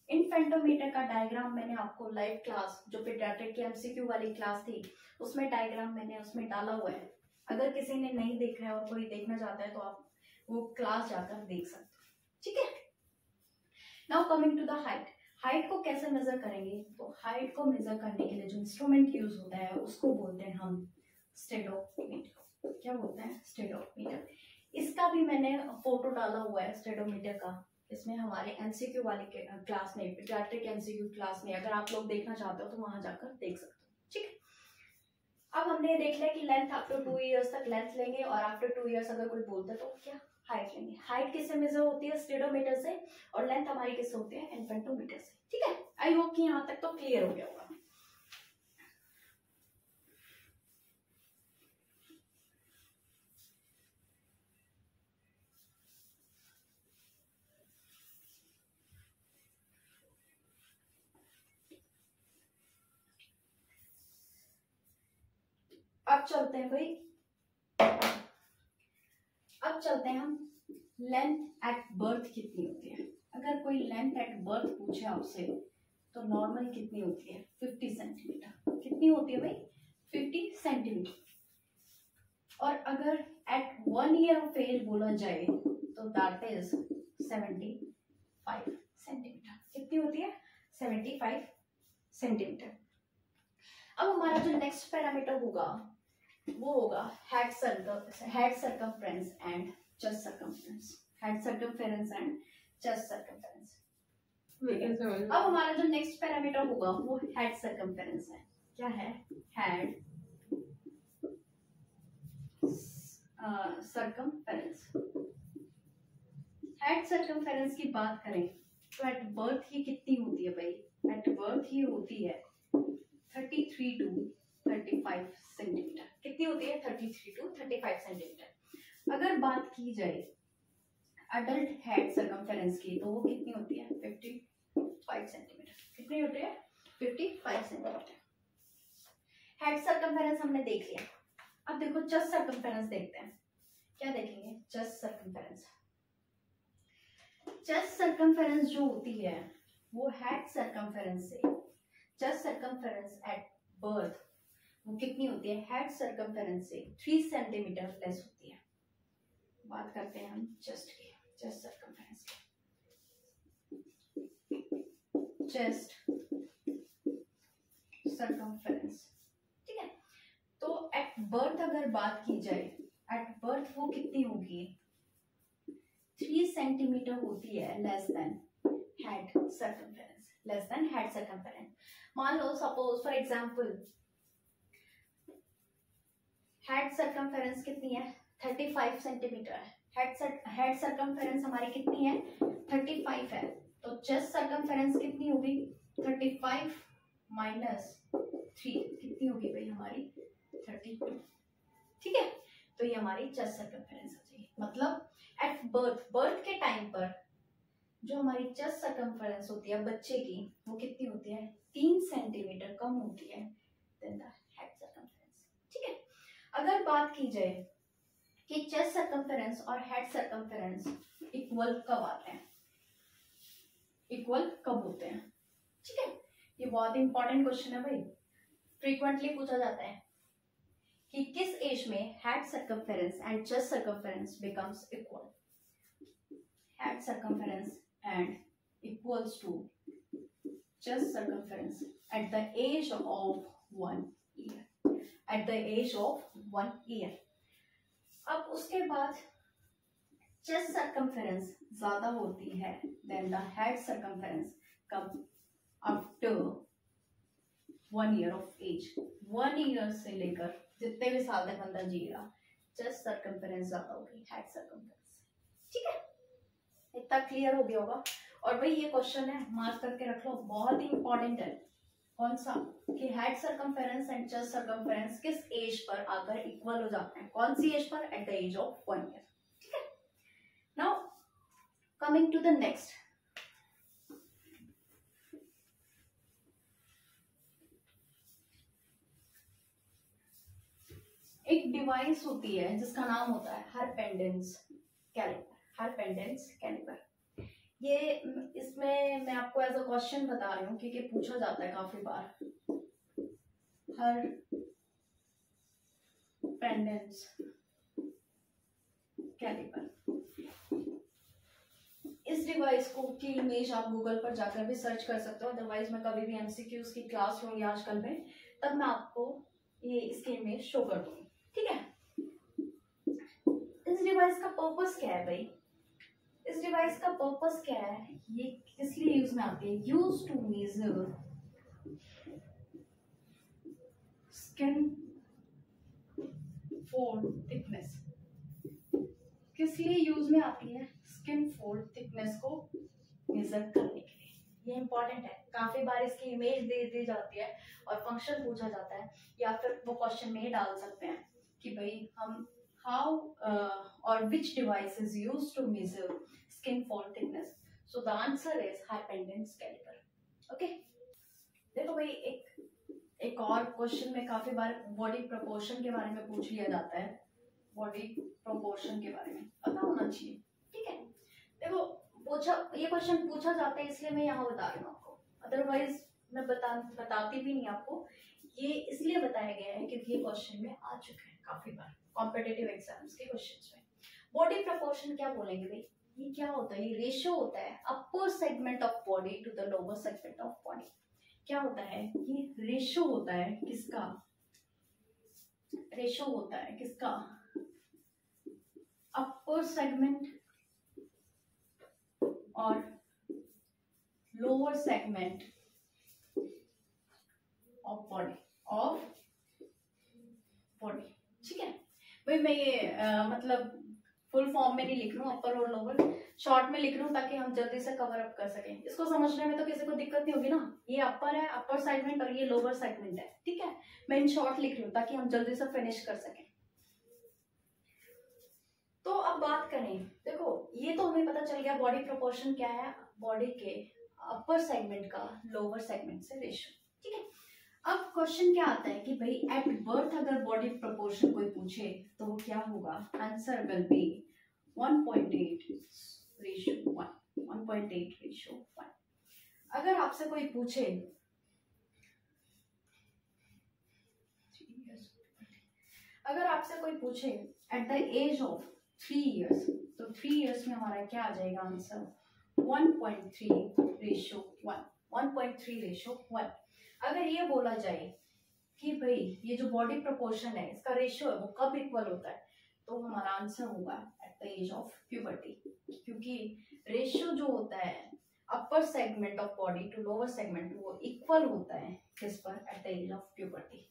इनफेंटोमीटर का डायग्राम मैंने आपको लाइव क्लास जो पेडियाट्रिक की एमसीक्यू वाली क्लास थी, उसमें डायग्राम मैंने उसमें डाला हुआ है। अगर किसी ने नहीं देखा है और कोई देखना चाहता है तो आप वो क्लास जाकर देख सकते हो। ठीक है? Now coming to the height height को कैसे मेजर करेंगे? तो हाइट को मेजर करने के लिए जो इंस्ट्रूमेंट यूज़ होता है, उसको बोलते हैं हम स्टेडोमीटर क्या बोलते हैं? स्टेडोमीटर इसका भी मैंने फ़ोटो डाला हुआ है स्टेडोमीटर का। इसमें हमारे एमसीक्यू वाले क्लास में पीडियाट्रिक एमसीक्यू क्लास में अगर आप लोग देखना चाहते हो तो वहाँ जाकर देख सकते हो। ठीक है? अब हमने देख लिया कि लेंथ आफ्टर टू इयर्स तक लेंथ लेंगे और आफ्टर टू इयर्स अगर कोई बोलता है तो क्या? हाइट लेंगे। हाइट किससे मेजर होती है? स्टेडोमीटर से और लेंथ हमारी किससे होती है? इन्फेंटोमीटर से। ठीक है? आई होप कि यहाँ तक तो क्लियर हो गया होगा। अब चलते हैं भाई। चलते हैं हम। लेंथ एट बर्थ कितनी होती है? अगर कोई लेंथ एट बर्थ पूछे आपसे तो नॉर्मल कितनी होती है? फिफ्टी सेंटीमीटर कितनी होती है भाई? फिफ्टी सेंटीमीटर और अगर at one year of age बोला जाए तो that is seventy five centimetre कितनी होती है? सेवेंटी फाइव सेंटीमीटर अब हमारा जो नेक्स्ट पैरामीटर होगा वो होगा head circum head circumference and chest circumference head circumference and chest circumference अब हमारा जो नेक्स्ट पैरामीटर होगा वो हेड सर्कमफ्रेंस है। क्या है? हेड सर्कमफ्रेंस हेड सर्कमफ्रेंस की बात करें तो एट बर्थ ही कितनी होती है भाई? एट बर्थ ही होती है thirty three to thirty five centimetre कितनी होती है? Thirty three to thirty five centimetre अगर बात की जाए अडल्ट हेड सर्कमफेरेंस की तो वो कितनी होती है? फिफ्टी फाइव सेंटीमीटर कितनी होती है? Fifty five centimetre head circumference हमने देख लिया। अब देखो चेस्ट सर्कमफेरेंस देखते हैं। क्या देखेंगे? चेस्ट सर्कम्फेरेंस चेस्ट सर्कम्फेरेंस जो होती है, वो हेड सर्कम्फेरेंस से चेस्ट सर्कम्फेरेंस एट बर्थ वो कितनी होती है? हेड सर्कम्फेरेंस से थ्री सेंटीमीटर लेस होती है। बात करते हैं हम चेस्ट की चेस्ट सर्कम्फेरेंस की। चेस्ट सर्कम्फेरेंस ठीक है? तो एट बर्थ अगर बात की जाए एट बर्थ वो कितनी होगी? थ्री सेंटीमीटर होती है less than head circumference less than head circumference मान लो suppose for example head circumference कितनी है? थर्टी फाइव सेंटीमीटर है हेड हेड सर्कम्फेरेंस हमारी कितनी है? थर्टी फाइव है। तो चेस्ट सर्कम्फेरेंस कितनी होगी? थर्टी फाइव माइनस थ्री कितनी होगी भाई हमारी? थर्टी टू ठीक है? तो ये हमारी चेस्ट सर्कम्फेरेंस आ जाएगी। मतलब एट बर्थ बर्थ के टाइम पर जो हमारी चेस्ट सर्कम्फेरेंस होती है बच्चे की, वो कितनी होती है? तीन सेंटीमीटर कम होती है देन द हेड सर्कम्फेरेंस ठीक है अगर बात की जाए कि चेस्ट सर्कम्फेरेंस और हेड सर्कम्फेरेंस इक्वल कब आते हैं? इक्वल कब होते हैं? ठीक है? ये बहुत इंपॉर्टेंट क्वेश्चन है भाई। फ्रीक्वेंटली पूछा जाता है कि किस एज में head circumference and chest circumference becomes equal head circumference and equals to chest circumference at the age of one year. At the age of one year अब उसके बाद चेस्ट सर्कम्फेरेंस ज़्यादा होती है देन द हेड सर्कम्फेरेंस कब? After one year of age one year से लेकर जितने भी साल तक बंदा जिएगा चेस्ट सर्कम्फेरेंस ज़्यादा होगी हेड सर्कम्फेरेंस ठीक है? इतना क्लियर हो गया होगा। और भाई ये क्वेश्चन है मार्क करके रख लो, बहुत ही इंपॉर्टेंट है। कौन सा? कि head circumference and chest circumference किस एज पर आकर इक्वल हो जाते हैं? कौन सी एज पर? At the age of one year ठीक है? Now coming to the next एक डिवाइस होती है जिसका नाम होता है Harpenden calliper Harpenden calliper ये इसमें मैं आपको एज अ क्वेश्चन बता रही हूँ क्योंकि पूछा जाता है काफ़ी बार। हर पेंडेंस कैलिपर इस डिवाइस को की इमेज आप गूगल पर जाकर भी सर्च कर सकते हो। अदरवाइज़ मैं कभी भी एमसीक्यूज की क्लास लूँगी आजकल में, तब मैं आपको ये इसकी इमेज शो कर दूँगी। ठीक है? इस डिवाइस का पर्पस क्या है भाई? इस डिवाइस का पर्पस क्या है? ये किस लिए यूज़ में आती है? Use to measure skin fold thickness किस लिए यूज़ में आती है? स्किन फोल्ड थिकनेस को मेजर करने के लिए. ये इंपॉर्टेंट है. काफ़ी बार इसकी इमेज दे दी जाती है और फ़ंक्शन पूछा जाता है या फिर वो क्वेश्चन में ही डाल सकते हैं कि भाई हम हाउ और which device is use to measure skin fold thickness. So, the answer is Harpendent's caliper. Okay. देखो भाई, एक एक और क्वेश्चन में काफ़ी बार बॉडी प्रोपोर्शन के बारे में पूछ लिया जाता है। बॉडी प्रोपोर्शन के बारे में। पता होना चाहिए। ठीक है? देखो, पूछा, ये क्वेश्चन पूछा जाता है, इसलिए मैं यहाँ बता रही हूँ आपको। अदरवाइज़ मैं बता, बताती भी नहीं आपको। ये इसलिए बताया गया है क्योंकि ये क्वेश्चन में आ चुके हैं काफ़ी बार। कॉम्पिटेटिव एग्ज़ाम्स के क्वेश्चन में। बॉडी प्रपोर्शन क्या बोलेंगे भाई? ये क्या होता है? ये रेशियो होता है upper segment of body to the lower segment of body क्या होता है? ये रेशियो होता है किसका? रेशियो होता है किसका? अपर सेगमेंट और lower segment of body of body ठीक है भाई मैं ये आ, मतलब फुल फॉर्म में नहीं लिख रहा हूँ अपर और लोअर शॉर्ट में लिख रहा हूँ ताकि हम जल्दी से कवर अप कर सकें। इसको समझने में तो किसी को दिक्कत नहीं होगी ना। ये अपर है अपर सेगमेंट और ये लोअर सेगमेंट है ठीक है? मैं इन शॉर्ट लिख रही हूँ ताकि हम जल्दी से फिनिश कर सकें। तो अब बात करें देखो ये तो हमें पता चल गया बॉडी प्रोपोर्शन क्या है बॉडी के अपर सेगमेंट का लोअर सेगमेंट से रेशियो ठीक है? अब क्वेश्चन क्या आता है कि भाई एट बर्थ अगर बॉडी प्रपोर्शन कोई पूछे तो वो क्या होगा? Answer will be 1.8 ratio 1 1.8 ratio 1 अगर आपसे कोई पूछे, अगर आपसे कोई पूछे at the age of three years तो थ्री इयर्स में हमारा क्या आ जाएगा? आंसर 1.3 रेशियो 1 1.3 रेशियो 1 अगर ये बोला जाए कि भाई, ये जो बॉडी प्रोपोर्शन है, इसका रेशियो है, वो कब इक्वल होता है तो हमारा आंसर होगा at the age of puberty क्योंकि रेशियो जो होता है upper segment of body to lower segment वो इक्वल होता है किस पर? At the age of puberty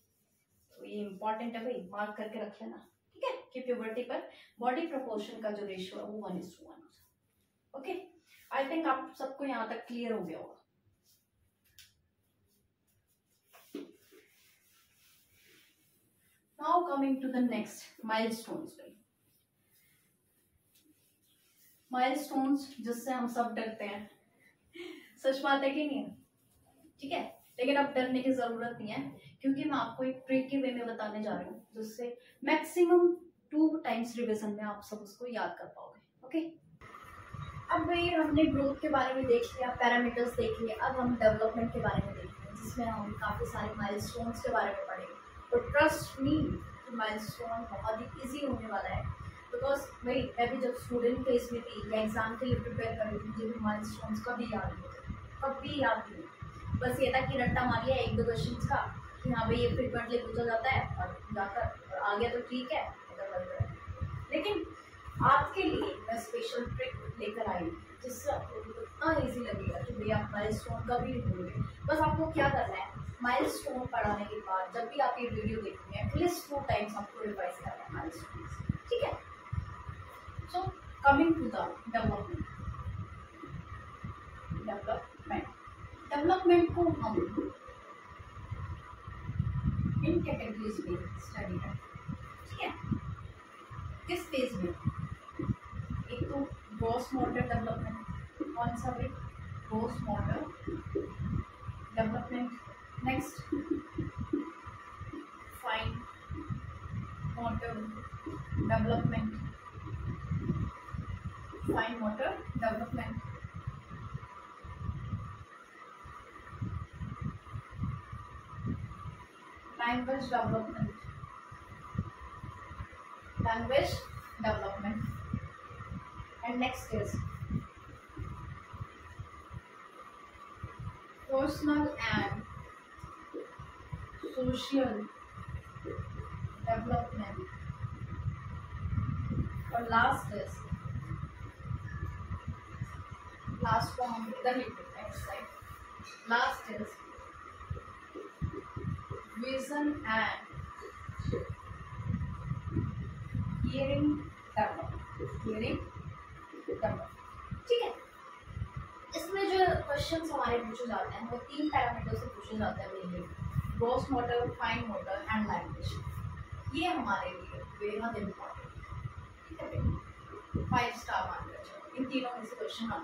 तो ये इंपॉर्टेंट है भाई मार्क करके रख लेना, ठीक है? कि प्यूबर्टी पर बॉडी प्रोपोर्शन का जो रेशियो है, वो one is one okay I think आप सबको यहाँ तक क्लियर हो गया होगा. Now coming to the next milestones. पे milestones, जिससे हम सब डरते हैं। सच बात है कि नहीं? है ठीक है? लेकिन अब डरने की ज़रूरत नहीं है, क्योंकि मैं आपको एक ट्रिक के वे में बताने जा रही हूँ, जिससे मैक्सिमम टू टाइम्स रिविजन में आप सब उसको याद कर पाओगे ओके अब भाई हमने ग्रोथ के बारे में देख लिया पैरामीटर्स देख लिए, अब हम डेवलपमेंट के बारे में देख लिया जिसमें हम काफ़ी सारे माइलस्टोन्स के बारे में पढ़ेंगे। तो ट्रस्ट मी माइलस्टोन बहुत ही ईजी होने वाला है। बिकॉज़ भाई, मैं भी जब स्टूडेंट फेस में थी या एग्ज़ाम के लिए प्रिपेयर कर रही थी, मुझे भी माइल कभी याद नहीं होते। कभी याद नहीं बस ये था कि रट्टा मार लिया एक दो क्वेश्चन का, कि हाँ भाई, ये फ्रिक्वेंटली पूछा जाता है, और जाकर आ गया तो ठीक है लेकिन आपके लिए मैं स्पेशल ट्रिक लेकर आई, जिससे आपको इतना ईजी लगेगा कि भैया माइल स्टोन कभी नहीं भूलोगे। बस आपको क्या करना है? माइल स्टोन पढ़ाने के बाद जब भी आप ये वीडियो देखेंगे एटलीस्ट टू टाइम्स आपको रिवाइज करना है माइलस्टोन ठीक है? So coming to the development development development को हम इन कैटेगरीज में स्टडी करें ठीक है? किस फ़ेज़ में? एक तो ग्रोस मोटर डेवलपमेंट कौन सा भी gross motor development next. Fine. Motor. Development. Fine motor. Development. Language development. Language development. And next is personal and social development और last is last form the hit last is vision and hearing develop hearing develop है? इसमें जो क्वेश्चंस हमारे पूछे जाते हैं, वो तीन पैरामीटर से पूछे जाते हैं mainly gross motor fine motor and language ये हमारे लिए बेहद इम्पोर्टेंट ठीक है फाइव स्टार मान लीजिए इन तीनों में से क्वेश्चन हैं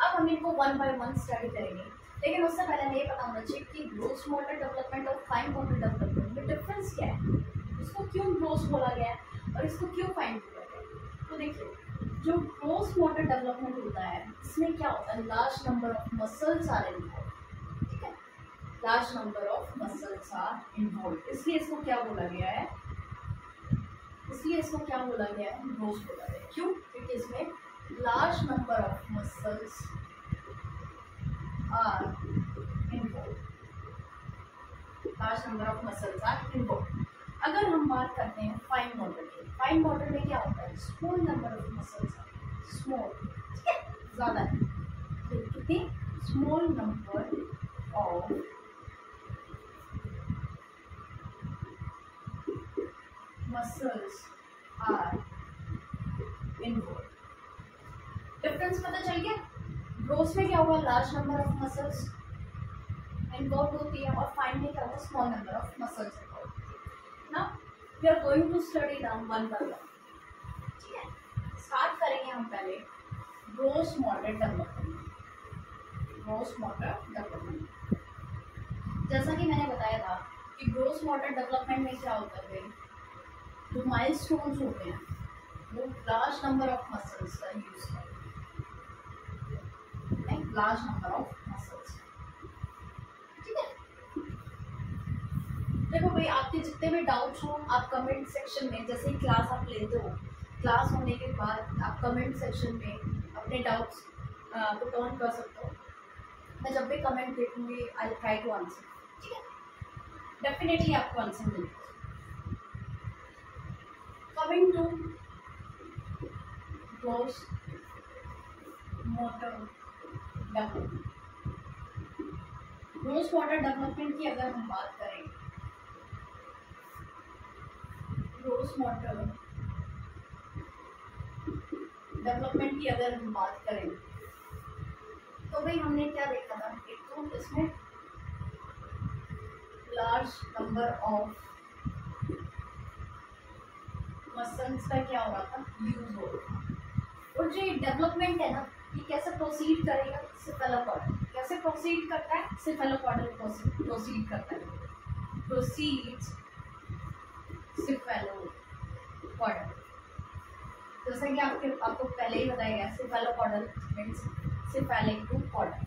अब हम इनको वन बाय वन स्टडी करेंगे। लेकिन उससे पहले हमें ये पता होना चाहिए कि ग्रोस मोटर डेवलपमेंट और फाइन मोटर डेवलपमेंट में डिफरेंस क्या है? इसको क्यों ग्रोस बोला गया है और इसको क्यों फाइन बोला गया तो देखिए, जो ग्रोस मोटर डेवलपमेंट होता है, इसमें क्या होता है? Large number of muscles ah are involve large number of muscles are involve इसलिए इसको क्या बोला गया है? इसलिए इसको क्या बोला गया है? ग्रोस बोला गया क्यों? क्योंकि इसमें large number of muscles are involve large number of muscles are involve अगर हम बात करते हैं फाइन मॉडल की फाइन मॉडल में क्या होता है? Small number of muscles small ठीक है? ज़्यादा कितनी? Small number of muscles are involved. Difference पता चल गया? में क्या हुआ? Large number of muscles involve होती है और फाइन में क्या हुआ? स्मॉल नंबर ऑफ़ इन्वॉल्व ना we are going to study down one by one ठीक है? स्टार्ट करेंगे हम पहले gross model development gross model development जैसा कि मैंने बताया था कि ग्रोस मोटर डेवलपमेंट में क्या होता है? जो माइल होते हैं, वो लार्ज नंबर ऑफ़ मसल्स का यूज़ करते हैं। लार्ज नंबर ऑफ़ मसल्स ठीक है? देखो भाई, आपके जितने भी डाउट्स हो, आप कमेंट सेक्शन में, जैसे ही क्लास आप लेते हो क्लास होने के बाद आप कमेंट सेक्शन में अपने डाउट्स को ऑन कर सकते हो। मैं जब भी कमेंट देखूँगी आई ट्राई टू आंसर ठीक है? डेफिनेटली आपको आंसर मिलेगा। Coming to close motor development gross water development की अगर हम बात करें ग्रोस वाटर डेवलपमेंट की अगर हम बात करें तो भाई हमने क्या देखा था? एक तो इसमें लार्ज नंबर ऑफ़ मसल्स का क्या हो रहा था? यूज़ हो रहा और जो ये डेवलपमेंट है ना, ये कैसे प्रोसीड करेगा? सिफेलोपॉडल कैसे प्रोसीड करता है? सिफेलोपॉडल प्रोसीड करता है। प्रोसीड्स सिफेलोपॉडल जैसा कि आपके, आपको पहले ही बताया गया cephalopodal means cephalic to podal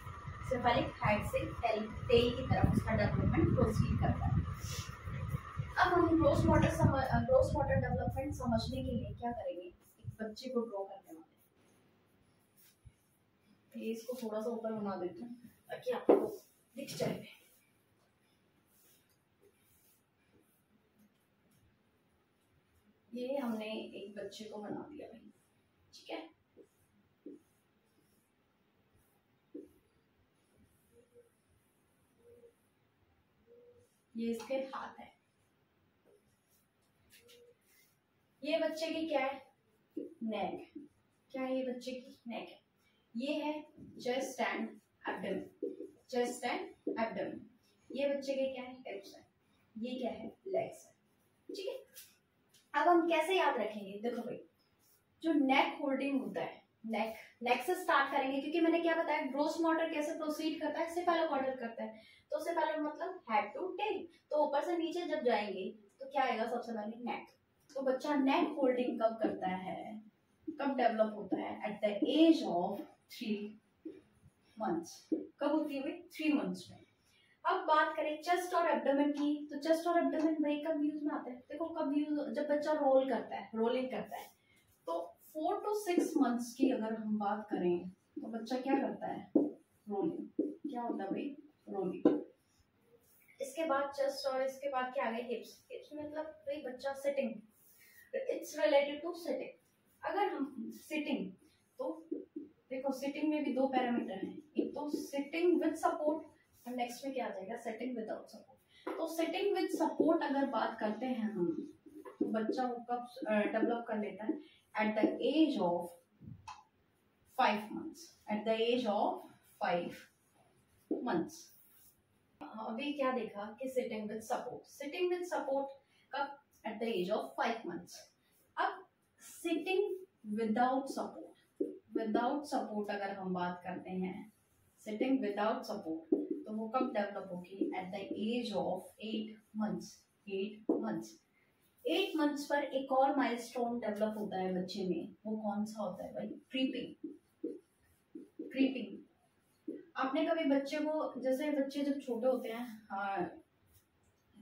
cephalic head से टेल टेल की तरफ़ उसका डेवलपमेंट प्रोसीड करता है। अब हम gross water gross water development समझने के लिए क्या करेंगे? एक बच्चे को ड्रॉ करने वाले इसको थोड़ा सा ऊपर बना देते हैं, ताकि आपको दिख जाए। ये हमने एक बच्चे को बना दिया भाई, ठीक है? ये इसके हाथ है। ये बच्चे की क्या है? नेक क्या है ये बच्चे की? नेक है ये है chest and abdomen chest and abdomen ये बच्चे के क्या है? हिप्स है. ये क्या है? लेग्स है. ठीक है? अब हम कैसे याद रखेंगे? देखो भाई, जो नेक होल्डिंग होता है नेक नेक से स्टार्ट करेंगे, क्योंकि मैंने क्या बताया ग्रोस मोटर कैसे प्रोसीड करता है सिफेलो ऑर्डर करता है। तो सिफेलो मतलब हेड टू टेल तो ऊपर से नीचे जब जाएँगे तो क्या आएगा सबसे पहले? नेक तो बच्चा नेक होल्डिंग कब करता है? कब डेवलप होता है? At the age of three months कब होती है थ्री मंथ्स में। अब बात करें चेस्ट और एब्डोमेन की तो चेस्ट और एब्डोमेन भाई कब यूज़ में आते हैं? देखो कब यूज़ जब बच्चा रोल करता है रोलिंग करता है। तो फोर टू सिक्स मंथ्स की अगर हम बात करें तो बच्चा क्या करता है? रोलिंग क्या होता है भाई? रोलिंग इसके बाद चेस्ट और इसके बाद क्या आ गए हिप्स हिप्स मतलब भाई बच्चा sitting it's related to sitting अगर हम सिटिंग तो देखो सिटिंग में भी दो पैरामीटर हैं। एक तो सिटिंग विद सपोर्ट और नेक्स्ट में क्या आ जाएगा? सेटिंग विदाउट सपोर्ट तो सेटिंग विद सपोर्ट अगर बात करते हैं हम तो बच्चा वो कब डेवलप कर लेता है? At the age of five months at the age of five months अभी क्या देखा कि sitting with support sitting with support कब at the age of five months अब sitting without support without support अगर हम बात करते हैं सिटिंग विदाउट सपोर्ट तो वो कब डेवलप होगी? At the age of eight months eight months eight months पर एक और माइलस्टोन डेवलप होता है बच्चे में, वो कौन सा होता है भाई? क्रीपिंग क्रीपिंग आपने कभी बच्चे को, जैसे बच्चे जब छोटे होते हैं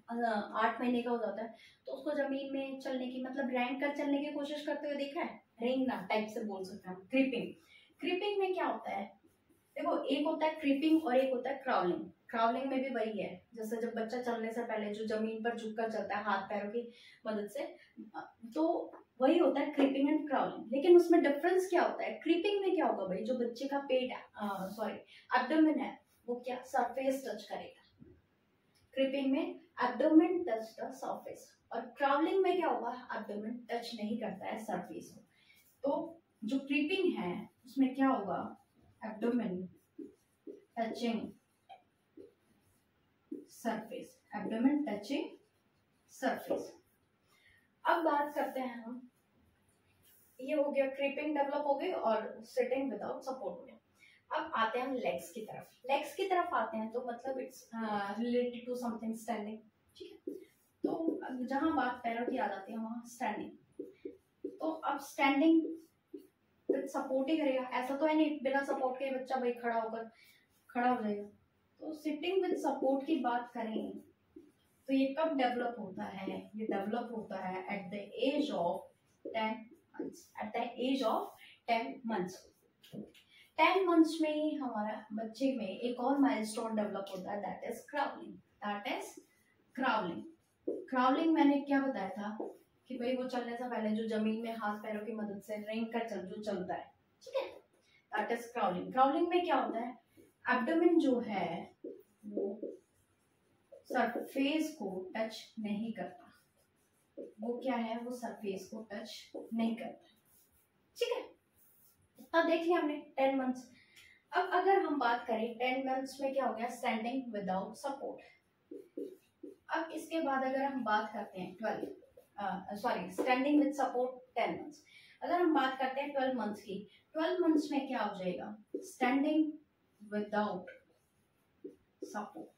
आठ महीने का हो जाता है तो उसको ज़मीन में चलने की मतलब रैंक कर चलने की कोशिश करते हुए देखा है? रेंगना टाइप से बोल सकते हैं क्रीपिंग क्रीपिंग में क्या होता है? देखो, एक होता है क्रीपिंग और एक होता है क्राउलिंग क्राउलिंग में भी वही है, जैसे जब बच्चा चलने से पहले जो ज़मीन पर झुक कर चलता है, हाथ पैरों की मदद से तो वही होता है क्रीपिंग एंड क्राउलिंग लेकिन उसमें डिफरेंस क्या होता है? क्रीपिंग में क्या होगा भाई? जो बच्चे का पेट सॉरी एब्डोमेन है, वो क्या? सरफेस टच करेगा. क्रीपिंग में एब्डोमेन टच द सरफेस और क्राउलिंग में क्या होगा? एब्डोमेन टच नहीं करता है सरफेस को। तो जो क्रीपिंग है, उसमें क्या होगा? abdomen touching surface. abdomen touching surface. अब बात करते हैं हम। ये हो गया क्रीपिंग डेवलप हो गई और सिटिंग विदाउट सपोर्ट अब आते हैं हम लेग्स की तरफ़। लेग्स की तरफ़ आते हैं तो मतलब it's related to something standing ठीक है? तो जहाँ बात पैरों की आ जाती है, वहाँ स्टैंडिंग तो अब स्टैंडिंग सपोर्ट ही करेगा। ऐसा तो है नहीं, बिना सपोर्ट के बच्चा भाई खड़ा होकर, खड़ा हो जाएगा। तो सिटिंग विद सपोर्ट की बात करें तो ये कब डेवलप होता है? ये डेवलप होता है at the age of ten months at the age of ten months ten months में ही हमारा बच्चे में एक और माइलस्टोन डेवलप होता है that is crawling that is crawling crawling मैंने क्या बताया था? कि भाई वो चलने से पहले जो ज़मीन में हाथ पैरों की मदद से रेंग कर चल, जो चलता है, ठीक है? दैट इज़ क्राउलिंग क्राउलिंग में क्या होता है? एब्डोमेन जो है, वो सरफेस को टच नहीं करता। वो क्या है? वो सरफेस को टच नहीं करता। ठीक है? अब देख लिया हमने टेन मंथ्स अब अगर हम बात करें टेन मंथ्स में क्या हो गया? स्टैंडिंग विदाउट सपोर्ट अब इसके बाद अगर हम बात करते हैं twelve sorry standing with support ten months अगर हम बात करते हैं ट्वेल्व मंथ्स की ट्वेल्व मंथ्स में क्या हो जाएगा? Standing without support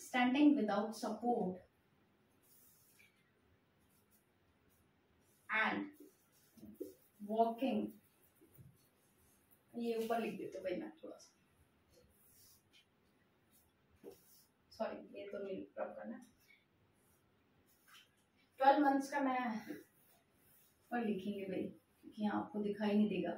standing without support and walking ये ऊपर लिख देते भाई मैं थोड़ा सा। सॉरी ये तो नहीं रब करना ट्वेल्व मंथ्स का मैं और लिखेंगे भाई, क्योंकि यहाँ आपको दिखाई नहीं देगा।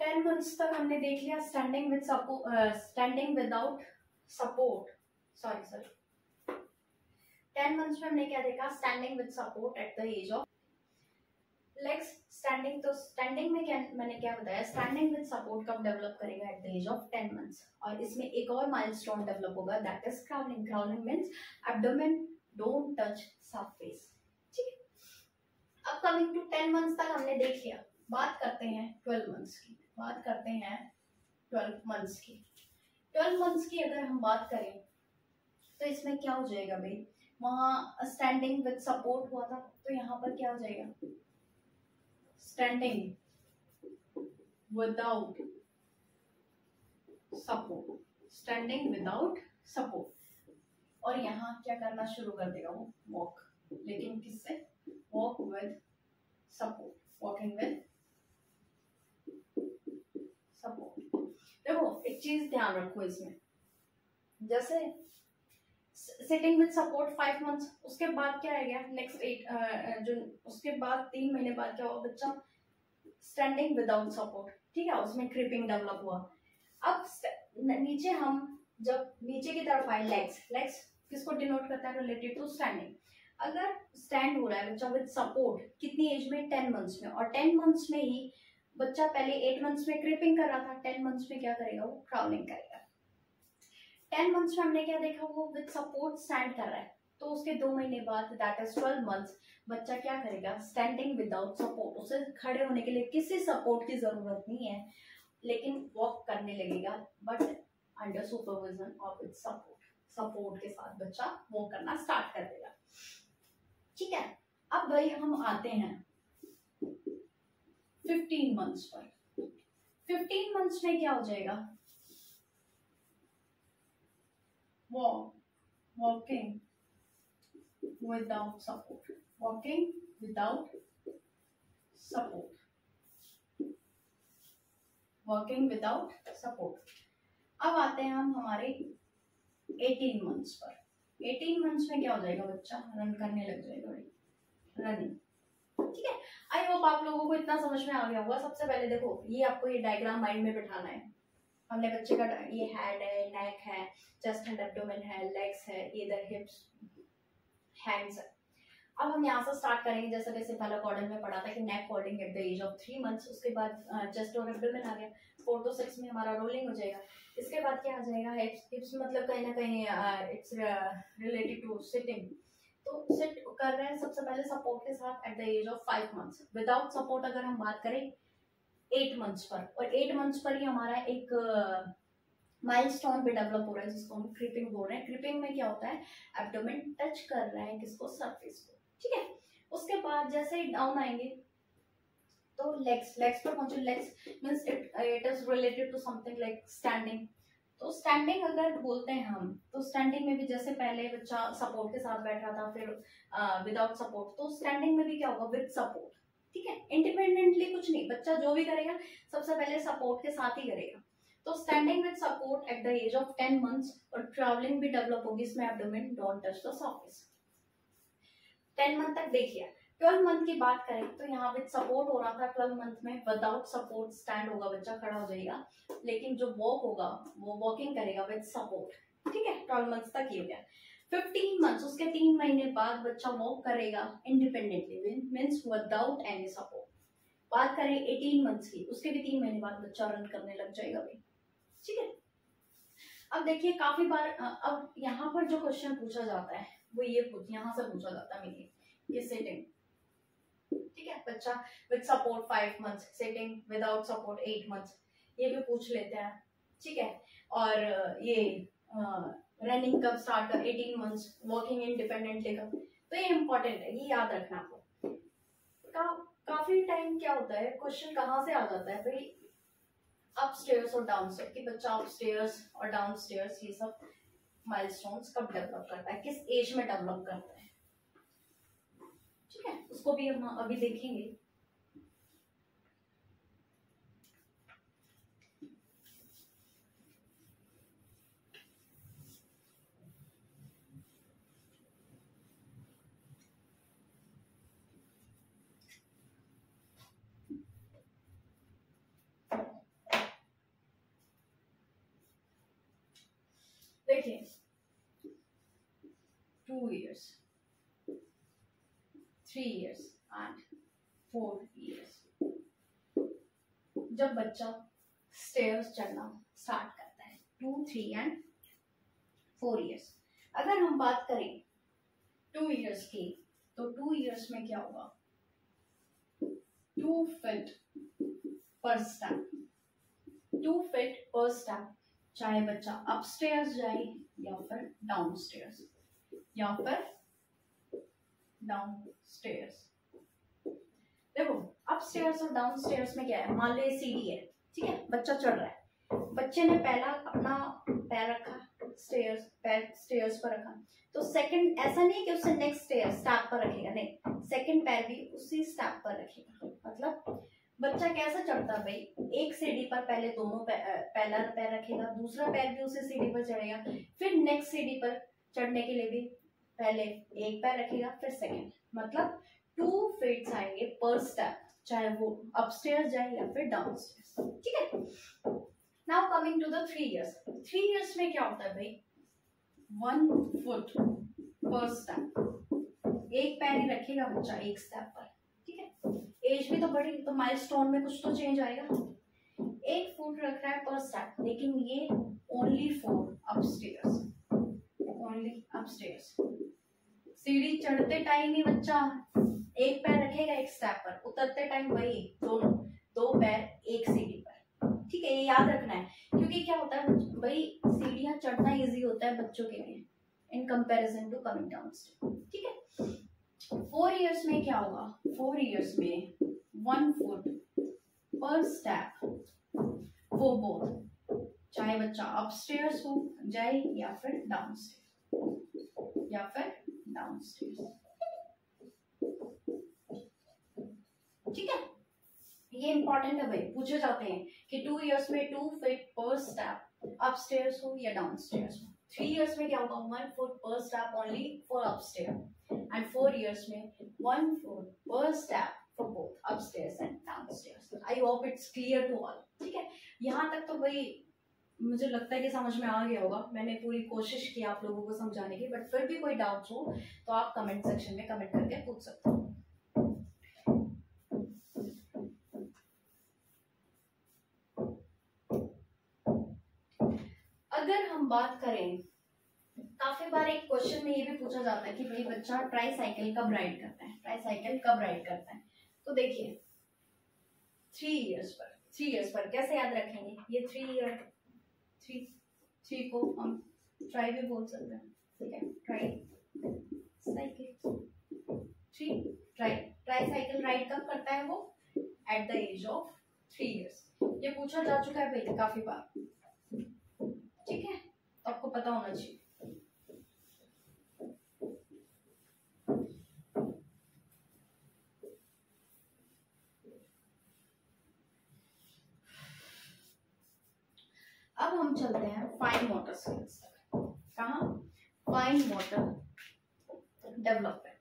टेन मंथ्स तक हमने देख लिया standing with support standing without support sorry sorry ten months में हमने क्या देखा? Standing with support at the age of legs standing तो स्टैंडिंग में क्या, मैंने क्या बताया? स्टैंडिंग विद सपोर्ट कब डेवलप करेगा at the age of ten months और इसमें एक और माइलस्टोन डेवलप होगा that is crawling crawling means abdomen don't touch surface ठीक है? अब कमिंग टू टेन मंथ्स तक हमने देख लिया। बात करते हैं ट्वेल्व मंथ्स की। बात करते हैं ट्वेल्व मंथ्स की। ट्वेल्व मंथ्स की अगर हम बात करें तो इसमें क्या हो जाएगा भाई? वहाँ स्टैंडिंग विद सपोर्ट हुआ था तो यहाँ पर क्या हो जाएगा? Standing without support standing without support और यहाँ क्या करना शुरू कर देगा वो? वॉक लेकिन किससे? Walk with support walking with support देखो, एक चीज़ ध्यान रखो इसमें। जैसे sitting with support five months उसके बाद क्या आएगा नेक्स्ट एट जो उसके बाद तीन महीने बाद क्या हुआ बच्चा? स्टैंडिंग विदाउट सपोर्ट ठीक है, उसमें क्रिपिंग डेवलप हुआ। अब नीचे हम जब नीचे की तरफ़ आए लेग्स लेग्स किसको डिनोट करता है? रिलेटेड टू स्टैंडिंग अगर स्टैंड हो रहा है बच्चा विद सपोर्ट कितनी एज में? टेन मंथ्स में। और टेन मंथ्स में ही बच्चा पहले एट मंथ्स में क्रिपिंग कर रहा था टेन मंथ्स में क्या करेगा? वो क्राउलिंग करेगा। टेन मंथ्स में हमने क्या देखा, वो विद सपोर्ट स्टैंड कर रहा है। तो उसके दो महीने बाद दैट इज़ ट्वेल्व मंथ्स बच्चा क्या करेगा? स्टैंडिंग विदाउट सपोर्ट उसे खड़े होने के लिए किसी सपोर्ट की ज़रूरत नहीं है, लेकिन वॉक करने लगेगा but under supervision of it support support के साथ बच्चा वॉक करना स्टार्ट कर देगा। ठीक है? अब भाई हम आते हैं फिफ्टीन मंथ्स पर। फिफ्टीन मंथ्स में क्या हो जाएगा? Walk walking without support walking without support walking without support अब आते हैं हम हमारे 18 मंथ्स पर. 18 मंथ्स में क्या हो जाएगा बच्चा? रन करने लग जाएगा रनिंग ठीक है? आई होप आप लोगों को इतना समझ में आ गया होगा। सबसे पहले देखो, ये आपको ये डायग्राम माइंड में बिठाना है। हमने बच्चे का ये हेड है नेक है चेस्ट एंड एब्डोमेन है लेग्स है इधर हिप्स हैंड्स अब हम यहाँ से स्टार्ट करेंगे, जैसे जैसे पहले कॉर्डन में पढ़ा था कि neck folding at the age of three months उसके बाद चेस्ट और एब्डोमेन आ गया। फोर टू सिक्स में हमारा रोलिंग हो जाएगा। इसके बाद क्या आ जाएगा? हिप्स हिप्स मतलब कहीं ना कहीं इट्स रिलेटेड टू सिटिंग तो सिट कर रहे हैं सबसे पहले सपोर्ट के साथ at the age of five months without support अगर हम बात करें एट मंथ्स पर। और एट मंथ्स पर ही हमारा एक माइलस्टोन पे डेवलप हो रहा है, जिसको हम क्रिपिंग बोल रहे हैं। क्रिपिंग में क्या होता है? एब्डोमेन टच कर रहा है किसको? सरफेस को। ठीक है? उसके बाद जैसे ही डाउन आएँगे तो लेग्स लेग्स पर पहुँचे। Legs means it it is related to something like standing तो स्टैंडिंग अगर बोलते हैं हम तो स्टैंडिंग में भी जैसे पहले बच्चा सपोर्ट के साथ बैठ रहा था, फिर विदाउट सपोर्ट तो स्टैंडिंग में भी क्या होगा? विद सपोर्ट ठीक है? इंडिपेंडेंटली कुछ नहीं, बच्चा जो भी करेगा, सबसे पहले सपोर्ट के साथ ही करेगा। तो standing with support at the age of ten months और ट्रैवलिंग भी डेवलप होगी इसमें abdomen don't touch the surface ten month तक देखिए ट्वेल्व मंथ की बात करें तो यहाँ विद सपोर्ट हो रहा था ट्वेल्व मंथ में विदाउट सपोर्ट स्टैंड होगा, बच्चा खड़ा हो जाएगा। लेकिन जो वॉक होगा, वो वॉकिंग करेगा विद सपोर्ट ठीक है? ट्वेल्व मंथ तक ये हो गया। फिफ्टीन मंथ्स उसके तीन महीने बाद बच्चा वॉक करेगा independently means without any support बात करें एटीन मंथ्स की, उसके भी तीन महीने बाद बच्चा रन करने लग जाएगा भाई। ठीक है? अब देखिए, काफ़ी बार अब यहाँ पर जो क्वेश्चन पूछा जाता है, वो ये यहाँ से पूछा जाता है मेरी ये सेटिंग ठीक है? बच्चा with support five months setting without support eight months ये भी पूछ लेते हैं। ठीक है? और ये रनिंग कब स्टार्ट कर एटीन मंथ्स वर्किंग इंडिपेंडेंटली कब तो ये इंपॉर्टेंट है ये याद रखना आपको। का, काफ़ी टाइम क्या होता है क्वेश्चन कहाँ से आ जाता है? भाई अप स्टेयर्स और डाउनस्टेयर कि बच्चा अपस्टेयर्स और डाउनस्टेयर्स ये सब माइलस्टोन्स कब डेवलप करता है किस एज में डेवलप करता है। ठीक है उसको भी हम अभी देखेंगे देखिए two three years and four years जब बच्चा स्टेयर्स चढ़ना स्टार्ट करता है two three and four years अगर हम बात करें टू इयर्स की तो टू इयर्स में क्या होगा? Two feet per step two feet per step चाहे बच्चा अपस्टेयर्स जाए या फिर डाउन स्टेयर्स या फिर डाउन स्टेयर्स देखो अपस्टेयर्स और डाउन स्टेयर्स में क्या है? मान लो सीढ़ी है, ठीक है? बच्चा चढ़ रहा है। बच्चे ने पहला अपना पैर रखा स्टेयर्स पैर स्टेयर्स पर रखा। तो सेकंड ऐसा नहीं कि उससे नेक्स्ट स्टेयर स्टेप पर रखेगा, नहीं। सेकंड पैर भी उसी स्टेप पर रखेगा मतलब बच्चा कैसा चढ़ता भाई? एक सीढ़ी पर पहले दोनों पहला पैर रखेगा, दूसरा पैर भी उसी सीढ़ी पर चढ़ेगा, फिर नेक्स्ट सीढ़ी पर चढ़ने के लिए भी पहले एक पैर रखेगा, फिर सेकेंड मतलब टू फीट्स आएँगे पर स्टेप चाहे वो अपस्टेयर जाए या फिर डाउन ठीक है? Now coming to the three years three years में क्या होता है भाई? वन फुट पर स्टेप एक पैर ही रखेगा बच्चा एक स्टेप पर. ठीक है? एज भी तो बढ़ी तो माइलस्टोन में कुछ तो चेंज आएगा. एक फुट रख रहा है पर स्टेप लेकिन ये only for upstairs only upstairs सीढ़ी चढ़ते टाइम ही बच्चा एक पैर रखेगा एक स्टेप पर, उतरते टाइम वही, दोनों, दो पैर एक सीढ़ी पर। ठीक है, ये याद रखना है, क्योंकि क्या होता है भाई सीढ़ियाँ चढ़ना इजी होता है बच्चों के लिए in comparison to coming down ठीक है? फोर इयर्स में क्या होगा? फोर इयर्स में वन फुट पर स्टेप वो बोथ चाहे बच्चा अपस्टेयर्स हो, जाए या फिर डाउनस्टेयर्स या फिर डाउनस्टेयर्स ठीक है? ये इंपॉर्टेंट है भाई, पूछे जाते हैं कि टू इयर्स में two feet per step upstairs हो या डाउनस्टेयर्स हो? थ्री इयर्स में क्या होगा? One foot per step only for upstair and four years में one foot per step for both upstairs and downstairs I hope it's clear to all ठीक है? यहाँ तक तो भाई मुझे लगता है कि समझ में आ गया होगा। मैंने पूरी कोशिश की आप लोगों को समझाने की बट फिर भी कोई डाउट हो तो आप कमेंट सेक्शन में कमेंट करके पूछ सकते हो। अगर हम बात करें, काफ़ी बार एक क्वेश्चन में ये भी पूछा जाता है कि भाई बच्चा ट्राई साइकिल कब राइड करता है? ट्राई साइकिल कब राइड करता है? तो देखिए थ्री इयर्स पर थ्री इयर्स पर, कैसे याद रखेंगे? ये थ्री ईयर थ्री थ्री को हम ट्राई भी बोल सकते हैं, ठीक है? Tricycle three tri tricycle ride कब करता है वो? At the age of three years ये पूछा जा चुका है पहले काफ़ी बार। ठीक है? तो आपको पता होना चाहिए। अब हम चलते हैं फाइन मोटर स्किल्स कहा? फाइन मोटर डेवलपमेंट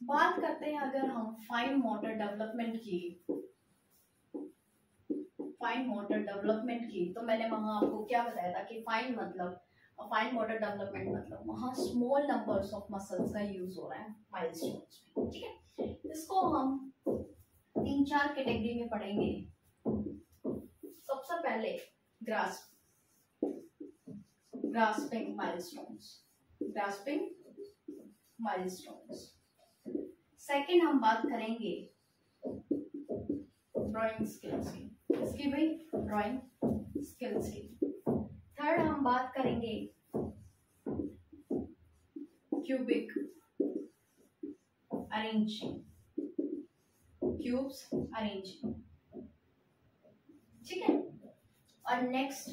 बात करते हैं अगर हम फाइन मोटर डेवलपमेंट की। फाइन मोटर डेवलपमेंट की तो मैंने वहाँ आपको क्या बताया था कि फाइन मतलब फाइन मोटर डेवलपमेंट मतलब वहाँ स्मॉल नंबर्स ऑफ़ मसल्स का यूज़ हो रहा है माइलस्टोन्स में, ठीक है? इसको हम तीन चार कैटेगरी में पढ़ेंगे। सबसे पहले grasp grasping milestones grasping milestones second हम बात करेंगे ड्राइंग स्किल्स की। इसकी भाई ड्राइंग स्किल्स की। थर्ड हम बात करेंगे क्यूबिक अरेंजिंग क्यूब्स अरेंजिंग ठीक है? और नेक्स्ट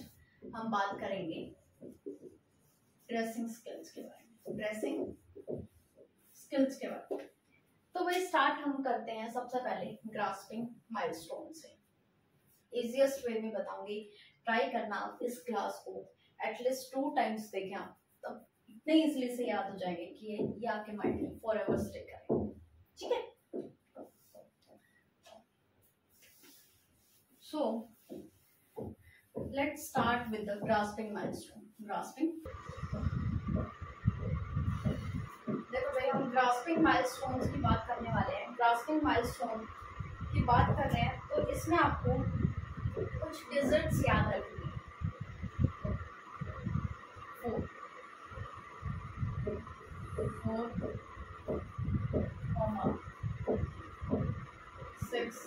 हम बात करेंगे ड्रेसिंग स्किल्स के बारे में। ड्रेसिंग स्किल्स के बारे में। तो वही स्टार्ट हम करते हैं सबसे पहले ग्रास्पिंग माइलस्टोन से। इजिएस्ट वे में बताऊँगी ट्राई करना इस क्लास को एटलीस्ट टू टाइम्स देखें आप, तब इतने इजीली से याद हो जाएँगे कि ये ये आपके माइंड में फॉर एवर स्टे करेगा ठीक है? So let's start with the grasping milestone. Grasping? हम ग्रास्पिंग माइलस्टोन्स की बात करने वाले हैं। ग्रास्पिंग माइलस्टोन की बात कर रहे हैं तो इसमें आपको कुछ डिजर्ट्स याद रखनी है। Six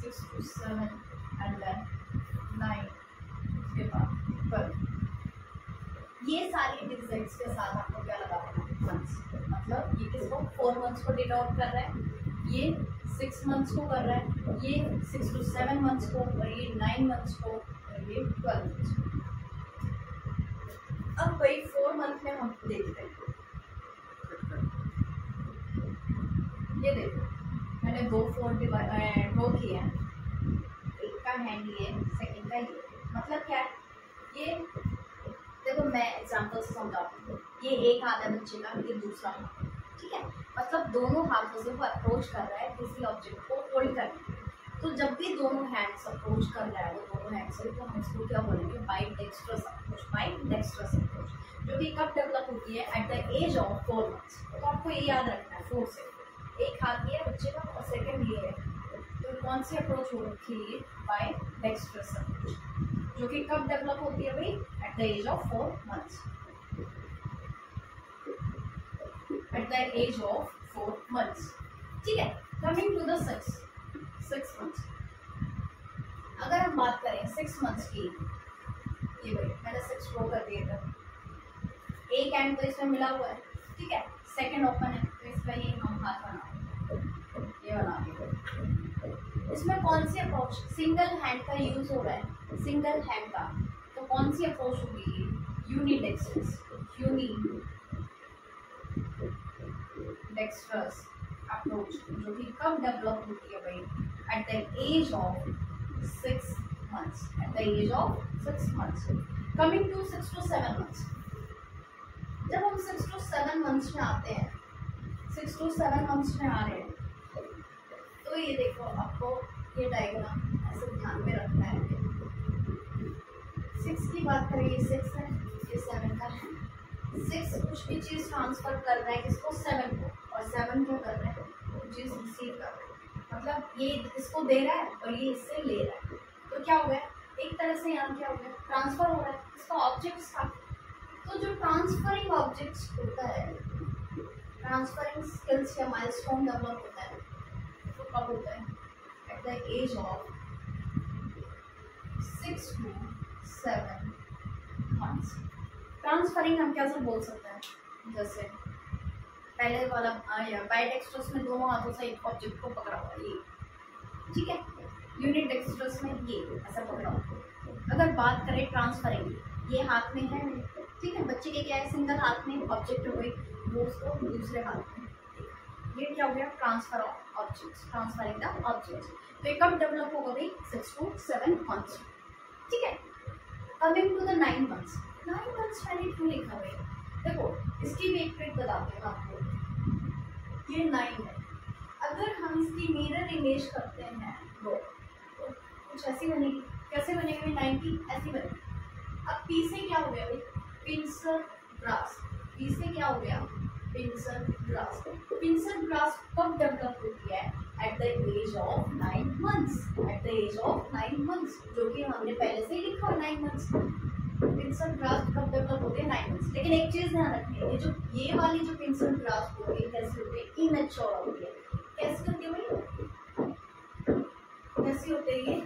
six to seven and then nine उसके बाद ट्वेल्व ये सारी डिजिट्स के साथ आपको क्या लगा देना मंथ्स मतलब ये किसको फोर मंथ्स को डिनोट कर रहा है। ये सिक्स मंथ्स को कर रहा है। ये सिक्स टू सेवन मंथ्स को और ये नाइन मंथ्स को और ये ट्वेल्व मंथ्स को। अब भाई फोर मंथ में हम देखते हैं। ये देखो। मैंने दो फोर ड्रॉ किए हैं। हैंड ये सेकंड का ये मतलब क्या? है ये, देखो मैं एग्जांपल से समझाती हूँ। ये एक हाथ है बच्चे का, ये दूसरा हाथ ठीक है? मतलब दोनों हाथों से वो अप्रोच कर रहा है किसी ऑब्जेक्ट को होल्ड करने तो जब भी दोनों हैंड्स अप्रोच कर रहा है, वो दोनों हैंड से तो हम इसको क्या बोलेंगे? Bidextrous approach bidextrous approach जो कि कब डेवलप होती है? At the age of four months तो आपको ये याद रखना है फोर से। एक हाथ ये है बच्चे का और सेकेंड ये है। तो कौन सी अप्रोच हो रखी है बाय डेक्स्ट्रस अप्रोच जो कि कब डेवलप होती है भाई? At the age of four months at the age of four months ठीक है? Coming to the six six months अगर हम बात करें सिक्स मंथ्स की, ये भाई, मैंने सिक्स रो कर दिए थे। एक एंड तो इसमें मिला हुआ है। ठीक है? सेकंड ओपन है तो इसमें ये हम हाथ बना ये बना दिए इसमें कौन सी अप्रोच सिंगल हैंड का यूज़ हो रहा है? सिंगल हैंड का। तो कौन सी अप्रोच होगी? ये यूनिडेक्सट्रस यूनी डेक्स्ट्रस अप्रोच जो कि कब डेवलप होती है भाई? At the age of six months at the age of six months coming to six to seven months जब हम सिक्स टू सेवन मंथ्स में आते हैं सिक्स टू सेवन मंथ्स में आ रहे हैं तो ये देखो, आपको ये डायग्राम ऐसे ध्यान में रखना है। सिक्स की बात करें, ये सिक्स है, ये सेवन का है। सिक्स कुछ भी चीज़ ट्रांसफ़र कर रहा है किसको सेवन को, और सेवन क्या कर रहा है, कुछ चीज़ रिसीव कर रहा है। मतलब ये इसको दे रहा है, और ये इससे ले रहा है। तो क्या हो गया? एक तरह से यहाँ क्या हो गया? ट्रांसफ़र हो रहा है, इसका ऑब्जेक्ट था तो जो ट्रांसफरिंग ऑब्जेक्ट्स होता है ट्रांसफरिंग स्किल्स या माइलस्टोन डेवलप होता है कब होता है at the age of six to seven months transferring हम कैसे बोल सकते हैं? जैसे, पहले वाला बाइट एक्सट्रस में दोनों हाथों से एक ऑब्जेक्ट को पकड़ा हुआ ये। ठीक है? यूनिट एक्सट्रस में ये, ऐसा पकड़ा हुआ अगर बात करें ट्रांसफरिंग ये हाथ में है, ठीक है? बच्चे के क्या है? सिंगल हाथ में ऑब्जेक्ट हो गई, वो उसको दूसरे हाथ में ये क्या हो गया? Transfer of objects transferring the objects तो ये कब डेवलप होगा भाई? सिक्स टू सेवन मंथ्स ठीक है? Coming to the nine months nine months मैंने क्यों लिखा भाई? देखो, इसकी भी एक ट्रिक बताते हैं आपको। ये नाइन है। अगर हम इसकी मिरर इमेज करते हैं वो तो कुछ ऐसी बनेगी। कैसे बनेगी नाइन की ऐसी बनेगी। अब पी से क्या हो गया भाई? पिंसर ग्रास पी से क्या हो गया? पिंसर ग्रास पिंसर ग्रास कब डेवलप होती है? At the age of nine months at the age of nine months जो कि हमने पहले से ही लिखा नाइन मंथ्स पिंसल ग्राफ कब डेवलप होते हैं? नाइन मंथ्स लेकिन एक चीज़ ध्यान रखनी है, ये जो, ये वाली जो पिंसल ग्राफ होती है, कैसी होती है? इमेच्योर होती है। कैसी होती है कैसी होती है ये?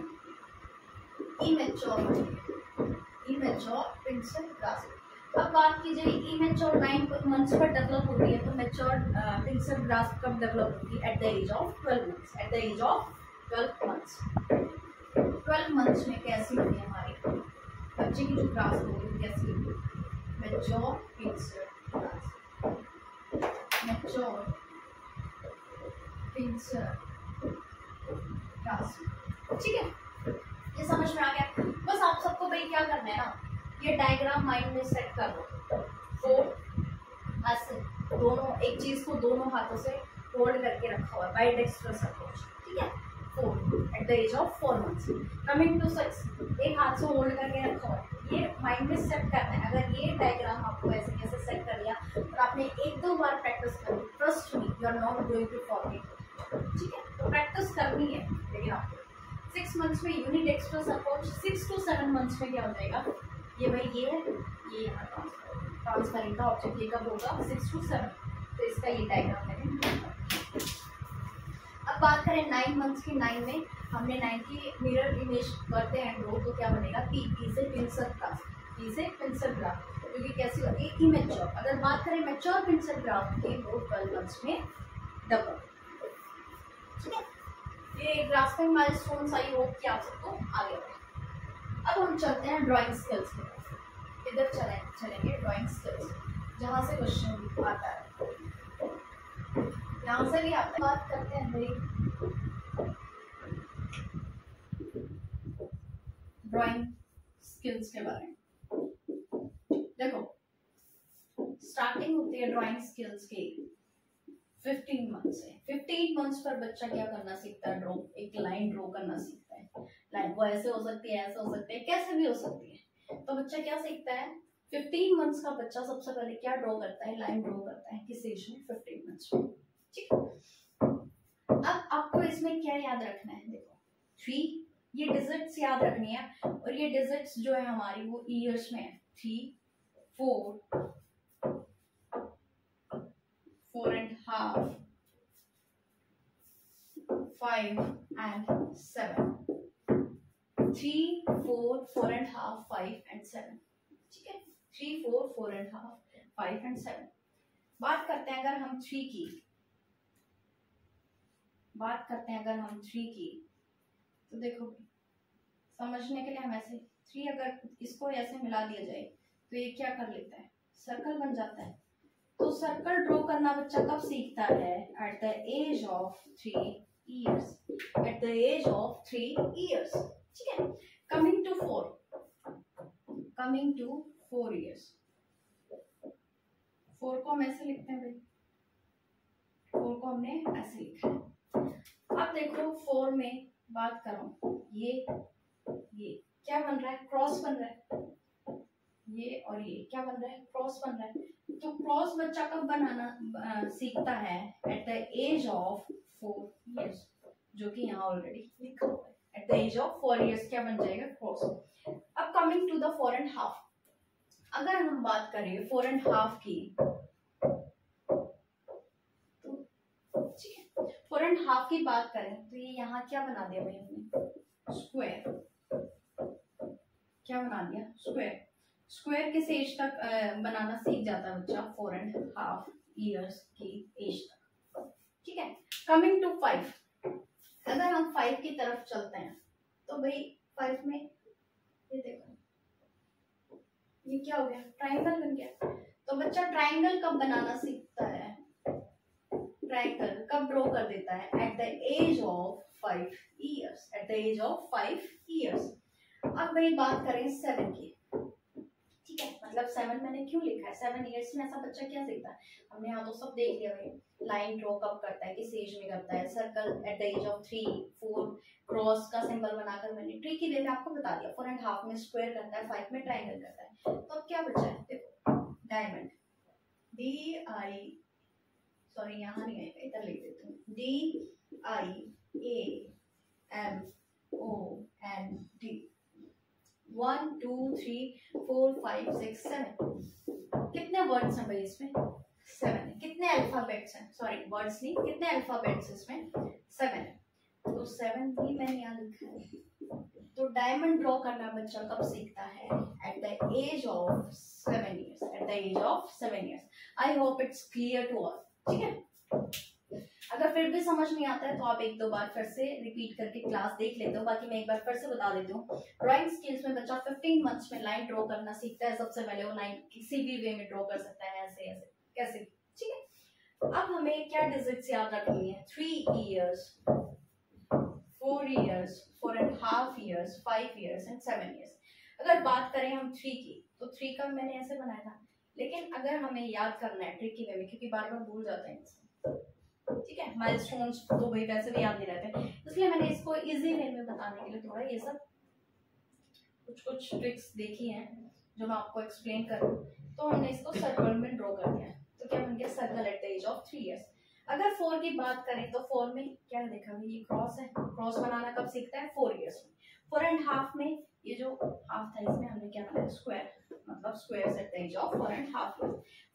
इमेच्योर होती है। इमेच्योर पिंसल ग्राफ अब बात की जाए इमेच्योर नाइन मंथ्स पर डेवलप होती है तो मेच्योर पिंसल ग्राफ कब डेवलप होती है? At the age of twelve months at the age of twelve months twelve months में कैसी होती है हमारी? बच्चे की जो क्लास होगी कैसी होगी mature pincer grasp mature pincer grasp ठीक है? ये समझ में आ गया? बस आप सबको भाई क्या करना है ना? ये डायग्राम माइंड में सेट कर दो। फोर ऐसे दोनों, एक चीज़ को दोनों हाथों से होल्ड करके रखा हुआ बाई अप्रोच ठीक है? Four at the age of four months coming to six एक हाथ से होल्ड करके रखा हुआ ये माइंड में सेट करना है। अगर ये डायग्राम आपको ऐसे कैसे सेट कर लिया और आपने एक दो बार प्रैक्टिस कर ली trust me you are not going to forget ठीक है? तो प्रैक्टिस करनी है। लेकिन आपको सिक्स मंथ्स में unidextrous approach six to seven months में क्या हो जाएगा? ये भाई ये है, ये ट्रांसफरिंग का ऑब्जेक्ट ये कब होगा? सिक्स टू सेवन तो इसका ये डायग्राम मैंने अब बात करें नाइन मंथ्स की नाइन में हमने नाइन की मिरर इमेज करते हैं ड्रो तो क्या बनेगा? पी पी से पिंसर ग्राफ पी से पिंसर ग्राफ क्योंकि कैसी होती है इमेच्योर अगर बात करें मेच्योर पिंसर ग्राफ की वो ट्वेल्व मंथ्स में डबल ठीक है? ये grasping milestone I hope कि आप सबको आ गया अब हम चलते हैं ड्राइंग स्किल्स की इधर चले, चलेंगे ड्राइंग स्किल्स जहाँ से क्वेश्चन आता है। यहाँ से भी आप बात करते हैं, भाई। ड्राइंग स्किल्स के बारे में। देखो स्टार्टिंग होती है ड्राइंग स्किल्स की। फिफ्टीन मंथ से फिफ्टीन मंथ्स पर बच्चा क्या करना सीखता है? ड्रॉ एक लाइन ड्रॉ करना सीखता है। लाइन वो ऐसे हो सकती है, ऐसे हो सकती है, कैसे भी हो सकती है। तो बच्चा क्या सीखता है? फिफ्टीन मंथ्स का बच्चा सबसे पहले क्या ड्रॉ करता है? लाइन ड्रॉ करता है, किस एज में फिफ्टीन मंथ्स में। ठीक अब आपको इसमें क्या याद रखना है? देखो थ्री ये डिजिट्स याद रखनी है। और ये डिजिट्स जो है हमारी, वो ईयर्स में है। Three four four and half five and seven three four four and half five and seven ठीक है? Three four four and half five and seven बात करते हैं अगर हम थ्री की। बात करते हैं अगर हम थ्री की। तो देखो समझने के लिए हम ऐसे थ्री अगर इसको ऐसे मिला दिया जाए तो ये क्या कर लेता है? सर्कल बन जाता है। तो सर्कल ड्रॉ करना बच्चा कब सीखता है? At the age of three years at the age of three years ठीक है? Coming to four coming to four years four को हम ऐसे लिखते हैं भाई. फोर को हमने ऐसे लिखा है. अब देखो फोर में बात करो ये ये. क्या बन रहा है? क्रॉस बन रहा है. ये और ये, क्या बन रहा है? क्रॉस बन रहा है। तो क्रॉस बच्चा कब बनाना सीखता है? At the age of four years जो कि यहाँ ऑलरेडी लिखा हुआ है। At the age of four years क्या बन जाएगा? क्रॉस अब coming to the four and half अगर हम बात करें फोर एंड हाफ़ की फोर एंड हाफ़ की बात करें तो ये यहाँ क्या बना दिया भाई हमने? स्क्वायर क्या बना दिया? स्क्वायर स्क्वायर किस एज तक बनाना सीख जाता है बच्चा फोर एंड हाफ़ ईयर्स की एज तक। ठीक है? कमिंग टू फाइव अगर हम फाइव की तरफ़ चलते हैं तो भाई फाइव में, ये देखो। ये क्या हो गया? ट्राइंगल बन गया। तो बच्चा ट्राइंगल कब बनाना सीखता है? ट्राइंगल कब ड्रॉ कर देता है? At the age of five years at the age of five years अब भाई बात करें सेवन की। मतलब सेवन मैंने क्यों लिखा है? सेवन ईयर्स में ऐसा बच्चा क्या सीखता है? हमने यहाँ तो सब देख लिया भाई। लाइन ड्रॉ कब करता है? किस एज में करता है? Circle at the age of three four cross का सिंबल बनाकर मैंने ट्री की वे आपको बता दिया। फोर एंड हाफ़ में स्क्वायर करता है फाइव में ट्राइंगल करता है। तो अब क्या बचा है? देखो डायमंड डी आई सॉरी यहाँ नहीं आएगा, इधर लिख देती हूँ। D I A M O N D one two three four five six seven कितने वर्ड्स हैं भाई इसमें? सेवन है। कितने अल्फाबेट्स हैं? सॉरी वर्ड्स नहीं, कितने अल्फाबेट्स इसमें? सेवन है। तो सेवन भी मैंने यहाँ लिखा है। तो डायमंड ड्रॉ करना बच्चा कब सीखता है? At the age of seven years at the age of seven years I hope it's clear to all ठीक है? अगर फिर भी समझ नहीं आता है तो आप एक दो बार फिर से रिपीट करके क्लास देख लेते हो। बाकी मैं एक बार फिर से बता देती हूँ। ड्राइंग स्किल्स में बच्चा 15 मंथ्स में लाइन ड्रॉ करना सीखता है, सबसे पहले वो लाइन किसी भी वे में ड्रॉ कर सकता है, ऐसे ऐसे, कैसे ठीक है? अब हमें क्या डिजिट्स याद रखनी है? Three years four years four and half years five years and seven years अगर बात करें हम थ्री की तो थ्री का मैंने ऐसे बनाया था। लेकिन अगर हमें याद करना है ट्रिकी वे में, क्योंकि बार बार भूल जाते हैं ठीक है? माइलस्टोन्स तो भाई वैसे भी याद नहीं रहते। इसलिए मैंने इसको इजी वे में बताने के लिए थोड़ा ये सब कुछ कुछ ट्रिक्स देखी हैं, जो मैं आपको एक्सप्लेन करूँ। तो हमने इसको सर्कल में ड्रॉ कर दिया तो क्या बन गया? Circle at the age of three years अगर फोर की बात करें तो फोर में क्या देखा ये क्रॉस है। क्रॉस बनाना कब सीखता है? फोर ईयर्स में। फोर एंड हाफ़ में ये जो हाफ़ था इसमें हमने क्या बनाया? स्क्वायर मतलब square at the age of four and half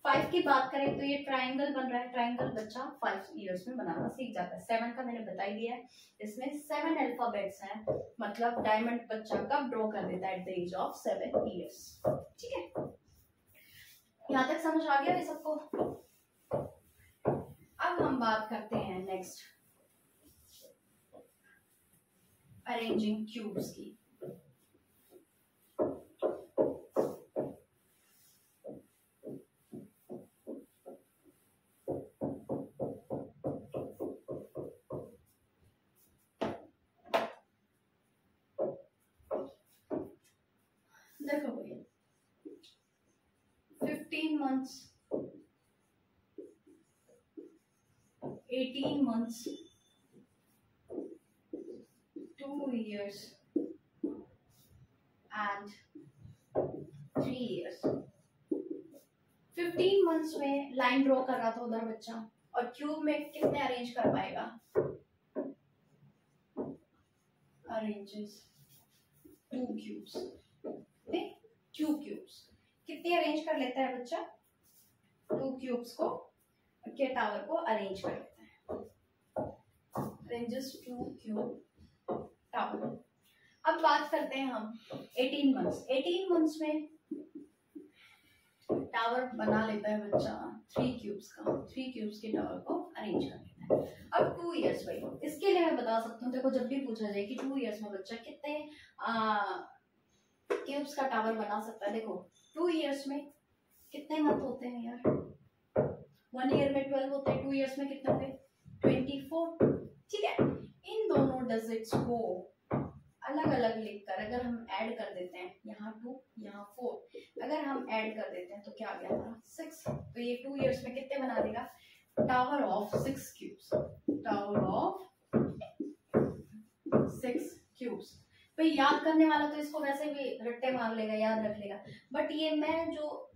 five की बात करें तो ये ट्राइंगल बन रहा है। ट्राइंगल बच्चा फाइव ईयर्स में बनाना सीख जाता है। सेवन का मैंने बता ही दिया है। इसमें सेवन अल्फाबेट्स हैं। मतलब डायमंड बच्चा कब ड्रॉ कर देता है at the age of seven years ठीक है? यहाँ तक समझ आ गया सबको? अब हम बात करते हैं नेक्स्ट अरेंजिंग क्यूब्स की। 15 months. 18 months. 2 years. And 3 years. 15 months में लाइन ड्रॉ कर रहा था उधर बच्चा। और क्यूब में कितने अरेंज कर पाएगा? Arranges two cubes two cubes कितने अरेंज कर लेता है बच्चा? टू क्यूब्स को के टावर को अरेंज कर लेता है। अरेंजेस टू क्यूब टावर अब बात करते हैं हम 18 मंथ्स 18 मंथ्स में टावर बना लेता है बच्चा थ्री क्यूब्स का। थ्री क्यूब्स के टावर को अरेंज कर लेता है। अब टू इयर्स भाई इसके लिए मैं बता सकता हूँ देखो जब भी पूछा जाए कि टू इयर्स में बच्चा कितने क्यूब्स का टावर बना सकता है देखो टू इयर्स में कितने मंथ होते हैं यार? वन ईयर में ट्वेल्व होते हैं टू इयर्स में कितने होते ट्वेंटी फोर ठीक है? इन दोनों डिजिट्स को अलग अलग लिखकर अगर हम ऐड कर देते हैं, यहाँ टू यहाँ फोर अगर हम ऐड कर देते हैं तो क्या आ गया हमारा? सिक्स तो ये टू ईयर्स में कितने बना देगा? Tower of six cubes tower of six cubes भाई, याद करने वाला तो इसको वैसे भी रट्टे मार लेगा, याद रख लेगा। बट ये मैं जो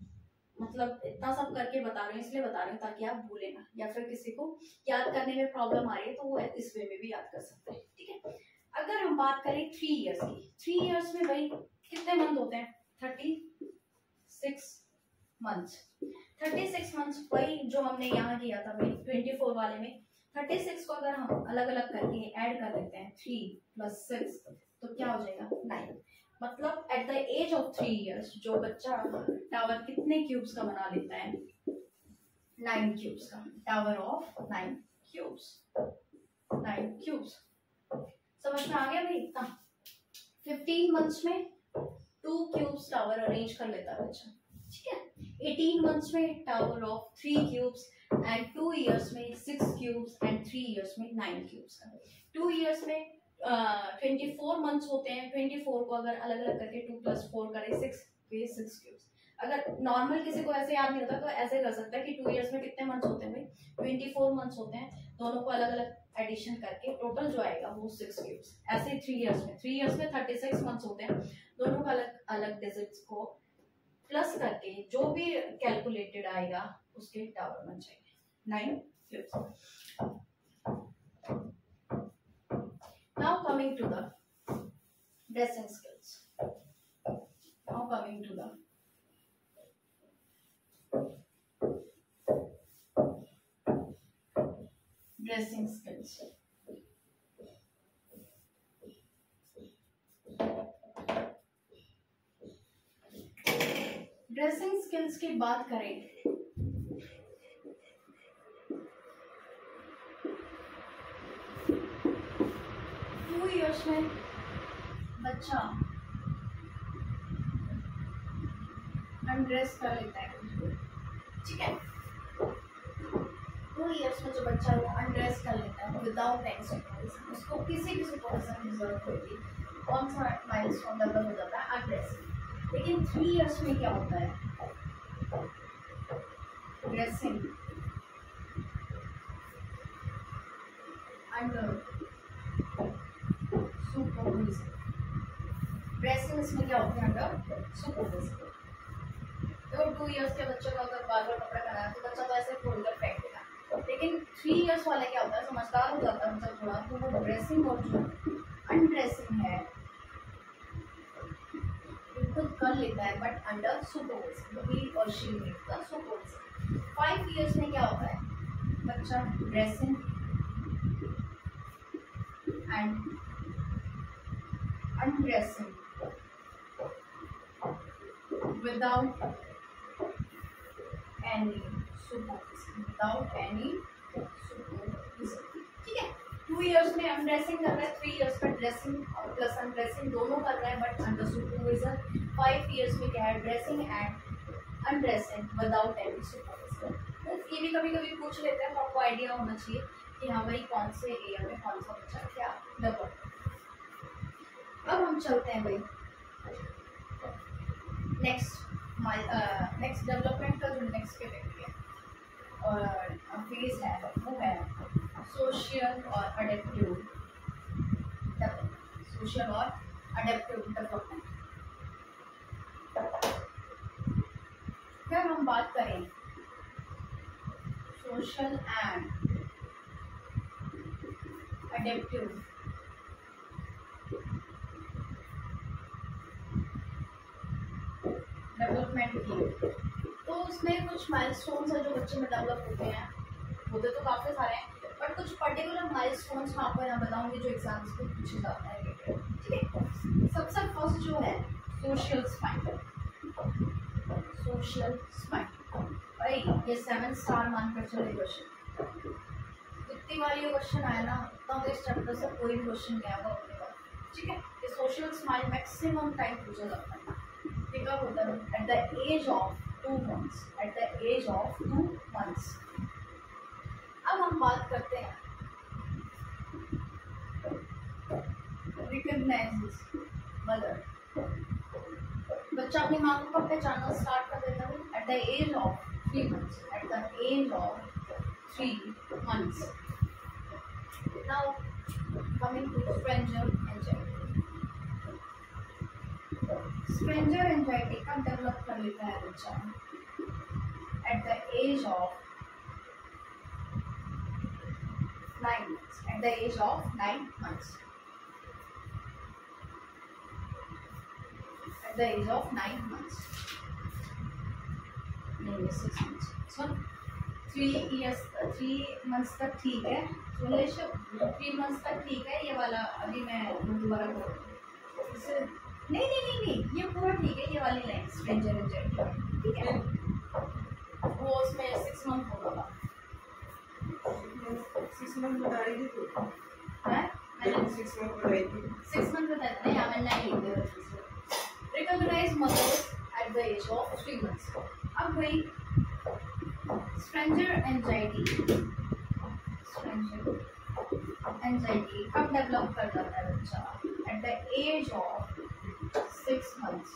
मतलब इतना सब करके बता रही हूँ, इसलिए बता रही हूँ ताकि आप भूले ना, या फिर किसी को याद करने में प्रॉब्लम आ रही है तो वो इस वे में भी याद कर सकते हैं, ठीक है? अगर हम बात करें थ्री इयर्स की थ्री इयर्स में भाई कितने मंथ होते हैं? Thirty six month thirty six month वही जो हमने यहाँ किया था भाई ट्वेंटी फोर वाले में। थर्टी सिक्स को अगर हम अलग अलग करके ऐड कर देते हैं थ्री प्लस सिक्स तो क्या हो जाएगा? नाइन मतलब at the age of three years जो बच्चा टावर कितने क्यूब्स का बना लेता है? नाइन क्यूब्स का. Tower of nine cubes nine cubes समझ में आ गया भाई? इतना फिफ्टीन मंथ्स में टू क्यूब्स टावर अरेंज कर लेता है बच्चा। ठीक है? एटीन मंथ्स में tower of three cubes and two years में six cubes and three years में नाइन क्यूब्स का। टू इयर्स में ट्वेंटी फोर मंथ्स होते हैं ट्वेंटी फोर को अगर अलग अलग करके टू प्लस फोर करें सिक्स सिक्स क्यूब्स अगर नॉर्मल किसी को ऐसे याद नहीं होता तो ऐसे कर सकता है कि टू इयर्स में कितने मंथ्स होते हैं भाई? ट्वेंटी फोर मंथ्स होते हैं, दोनों को अलग अलग एडिशन करके टोटल जो आएगा वो सिक्स क्यूब्स ऐसे ही थ्री ईयर्स में. थ्री इयर्स में थर्टी सिक्स मंथ्स होते हैं, दोनों को अलग अलग डिजिट्स को प्लस करके जो भी कैलकुलेटेड आएगा, उसके टावर बन जाएँगे. Nine cubes now coming to the dressing skills now coming to the dressing skills dressing skills की बात करें टू इयर्स में बच्चा अनड्रेस कर लेता है। ठीक है? टू इयर्स में जो बच्चा वो अनड्रेस कर लेता है विदाउट एनी सुपरविजन उसको किसी भी सुपरविजन की ज़रूरत होगी। कौन सा माइलस्टोन डेवलप हो जाता है? अनड्रेसिंग लेकिन थ्री इयर्स में क्या होता है? ड्रेसिंग अंडर ड्रेसिंग इसमें क्या होता है अंडर सुपरविजन तो टू इयर्स के बच्चों को अगर बार बार कपड़ा पहना है तो बच्चा तो ऐसे खोल कर फेंक देगा लेकिन थ्री इयर्स वाले क्या होता है? समझदार हो जाता है बच्चा थोड़ा। तो वो ड्रेसिंग और जो अनड्रेसिंग है खुद कर लेता है बट अंडर सुपरविजन ही और she needs the supervision five years में क्या होता है? बच्चा dressing and undressing without any supervision, without any two में अनड्रेसिंग कर रहा है थ्री में ड्रेसिंग और प्लस अनड्रेसिंग दोनों कर रहा है but under supervision five years में क्या है? Dressing and undressing without any supervision ये भी कभी कभी पूछ लेते हैं तो आपको आइडिया होना चाहिए कि हाँ भाई कौन से एरिया में कौन सा बच्चा क्या डेवलप अब हम चलते हैं भाई। नेक्स्ट नेक्स्ट डेवलपमेंट का जो नेक्स्ट कैटेगरी है। और फ़ेज़ है, वो है सोशल और अडेप्टिव सोशल और अडेप्टिव डेवलपमेंट फिर हम बात करें सोशल एंड अडेप्टिव डेवलपमेंट की। तो उसमें कुछ माइल माइलस्टोन्स है जो बच्चे में डेवलप होते हैं। होते तो काफ़ी सारे हैं बट कुछ पर्टिकुलर माइलस्टोन्स मैं आपको यहाँ बताऊँगी जो एग्ज़ाम्स को पूछे जाते हैं। ठीक है? सबसे फ़र्स्ट जो है सोशल स्पाइन सोशल स्पाइन भाई ये सेवन स्टार मान कर चले क्वेश्चन जितनी बार ये क्वेश्चन आया ना उतना तो इस चैप्टर से कोई भी क्वेश्चन गया होगा ठीक है? ये सोशल स्माइल मैक्सिमम टाइम पूछा जाता है। Pick up them at the age of two months. At the age of two months. अब हम बात करते हैं बच्चा अपनी माँ को पहचानना स्टार्ट कर देता है at the age of three months at the age of three months now coming to stranger stranger anxiety कब डेवलप कर लेता है बच्चा at the age of nine months at the age of nine months at the age of nine months नहीं सिक्स मंथ्स सुन थ्री ईयर्स थ्री मंथ्स तक ठीक है। ले थ्री मंथ्स तक ठीक है। ये वाला अभी मैं दोबारा बोल नहीं नहीं नहीं नहीं ये पूरा ठीक है ये वाली लाइन रेंजर रेंजर ठीक है? वो उसमें सिक्स मंथ होगा बाप सिक्स मंथ बता रही थी हाँ? मैंने सिक्स मंथ बता रही थी। सिक्स मंथ बता रही थी यार मैंने नहीं दिया register recognize mothers at the age of three months अब वही स्ट्रेंजर एंजाइटी स्ट्रेंजर एंजाइटी कब डेवलप कर जाता है बच्चा? At the age of six months.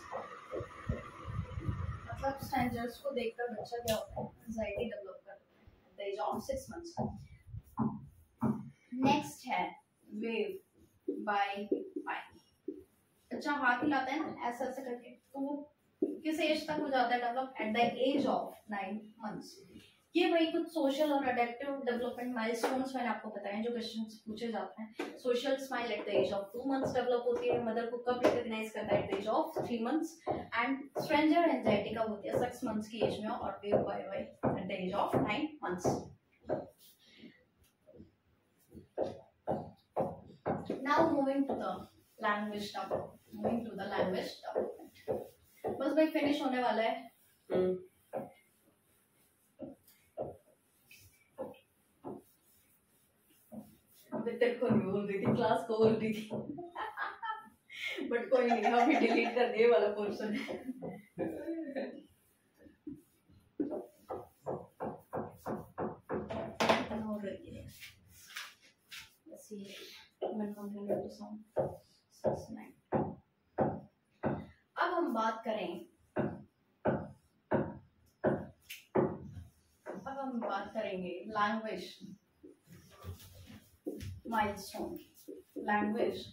मतलब strangers को देखकर बच्चा क्या करता है at the age of six months. है wave बाय बाय बच्चा हाथ हिलाता है ना, ऐसा ऐसा करके तो किस एज तक हो जाता है develop at the age of nine months ये वही कुछ सोशल और अडेप्टिव डेवलपमेंट माइलस्टोन्स मैंने आपको बताया जो क्वेश्चंस पूछे जाते हैं। Social smile at the age of two months develop होती है मदर को कब रिकॉग्नाइज करता है at the age of three months and stranger anxiety कब होती है सिक्स मंथ्स की एज में और wave bye bye at the age of nine months now moving to the language development moving to the language development बस भाई फिनिश होने वाला है। हम्म। अभी तेरे को नहीं बोल रही क्लास को बोल रही थी। बट कोई नहीं अभी डिलीट कर दिए वाला पोर्शन. अब हम बात करें। अब हम बात करेंगे लैंग्वेज माइलस्टोन लैंग्वेज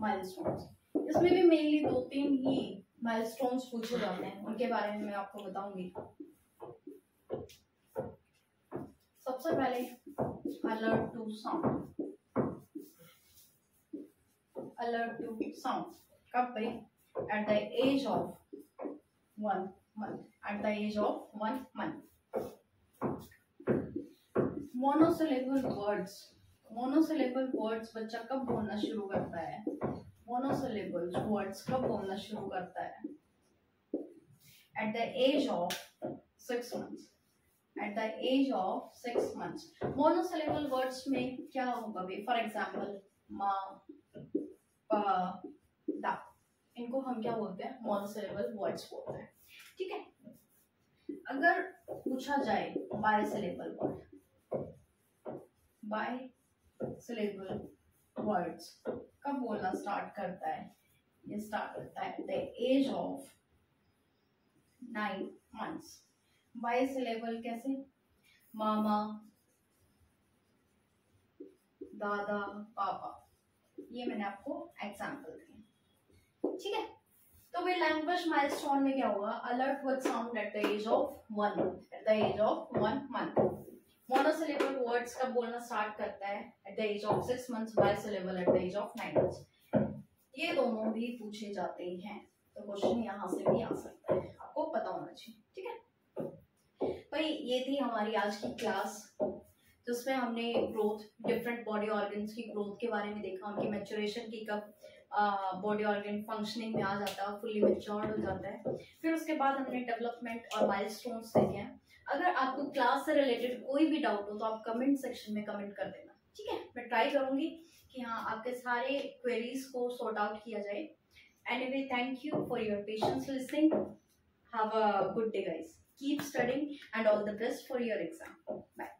माइलस्टोन्स इसमें भी मेनली दो तीन ही माइलस्टोन्स पूछे जाते हैं, उनके बारे में मैं आपको बताऊँगी। सबसे पहले alert to sound alert to sound कब भाई? At the age of one month at the age of one month monosyllable words monosyllable words बच्चा कब बोलना शुरू करता है? मोनोसिलेबल वर्ड्स कब बोलना शुरू करता है? At the age of six months at the age of six months monosyllable words में क्या होगा भाई? फॉर एग्ज़ाम्पल माँ पा दा इनको हम क्या बोलते हैं? मोनोसिलेबल वर्ड्स बोलते हैं। ठीक है? अगर पूछा जाए bisyllable word bisyllable words कब बोलना स्टार्ट करता है। ये स्टार्ट करता है the age of nine months bisyllable कैसे? मामा, दादा, पापा। ये मैंने आपको एग्ज़ाम्पल दिए। ठीक है? तो भाई लैंग्वेज माइलस्टोन में क्या होगा? Alert word sound at the age of one at the age of one month monosyllable words का बोलना स्टार्ट करता है? At the age of six months bisyllable at the age of nine months ये दोनों भी पूछे जाते हैं। तो क्वेश्चन यहाँ से भी आ सकता है। आपको पता होना चाहिए, ठीक है? भाई, ये थी हमारी आज की क्लास जिसमें हमने ग्रोथ डिफरेंट बॉडी ऑर्गन्स की ग्रोथ के बारे में देखा, उनकी मैचुरेशन की कब बॉडी ऑर्गन फंक्शनिंग में आ जाता है फुल्ली मेच्योर्ड हो जाता है। फिर उसके बाद हमने डेवलपमेंट और माइलस्टोन्स देखे हैं। अगर आपको क्लास से रिलेटेड कोई भी डाउट हो तो आप कमेंट सेक्शन में कमेंट कर देना, ठीक है? मैं ट्राई करूँगी कि हाँ आपके सारे क्वेरीज को सॉर्ट आउट किया जाए। Anyway thank you for your patience listening have a good day guys keep studying and all the best for your exam bye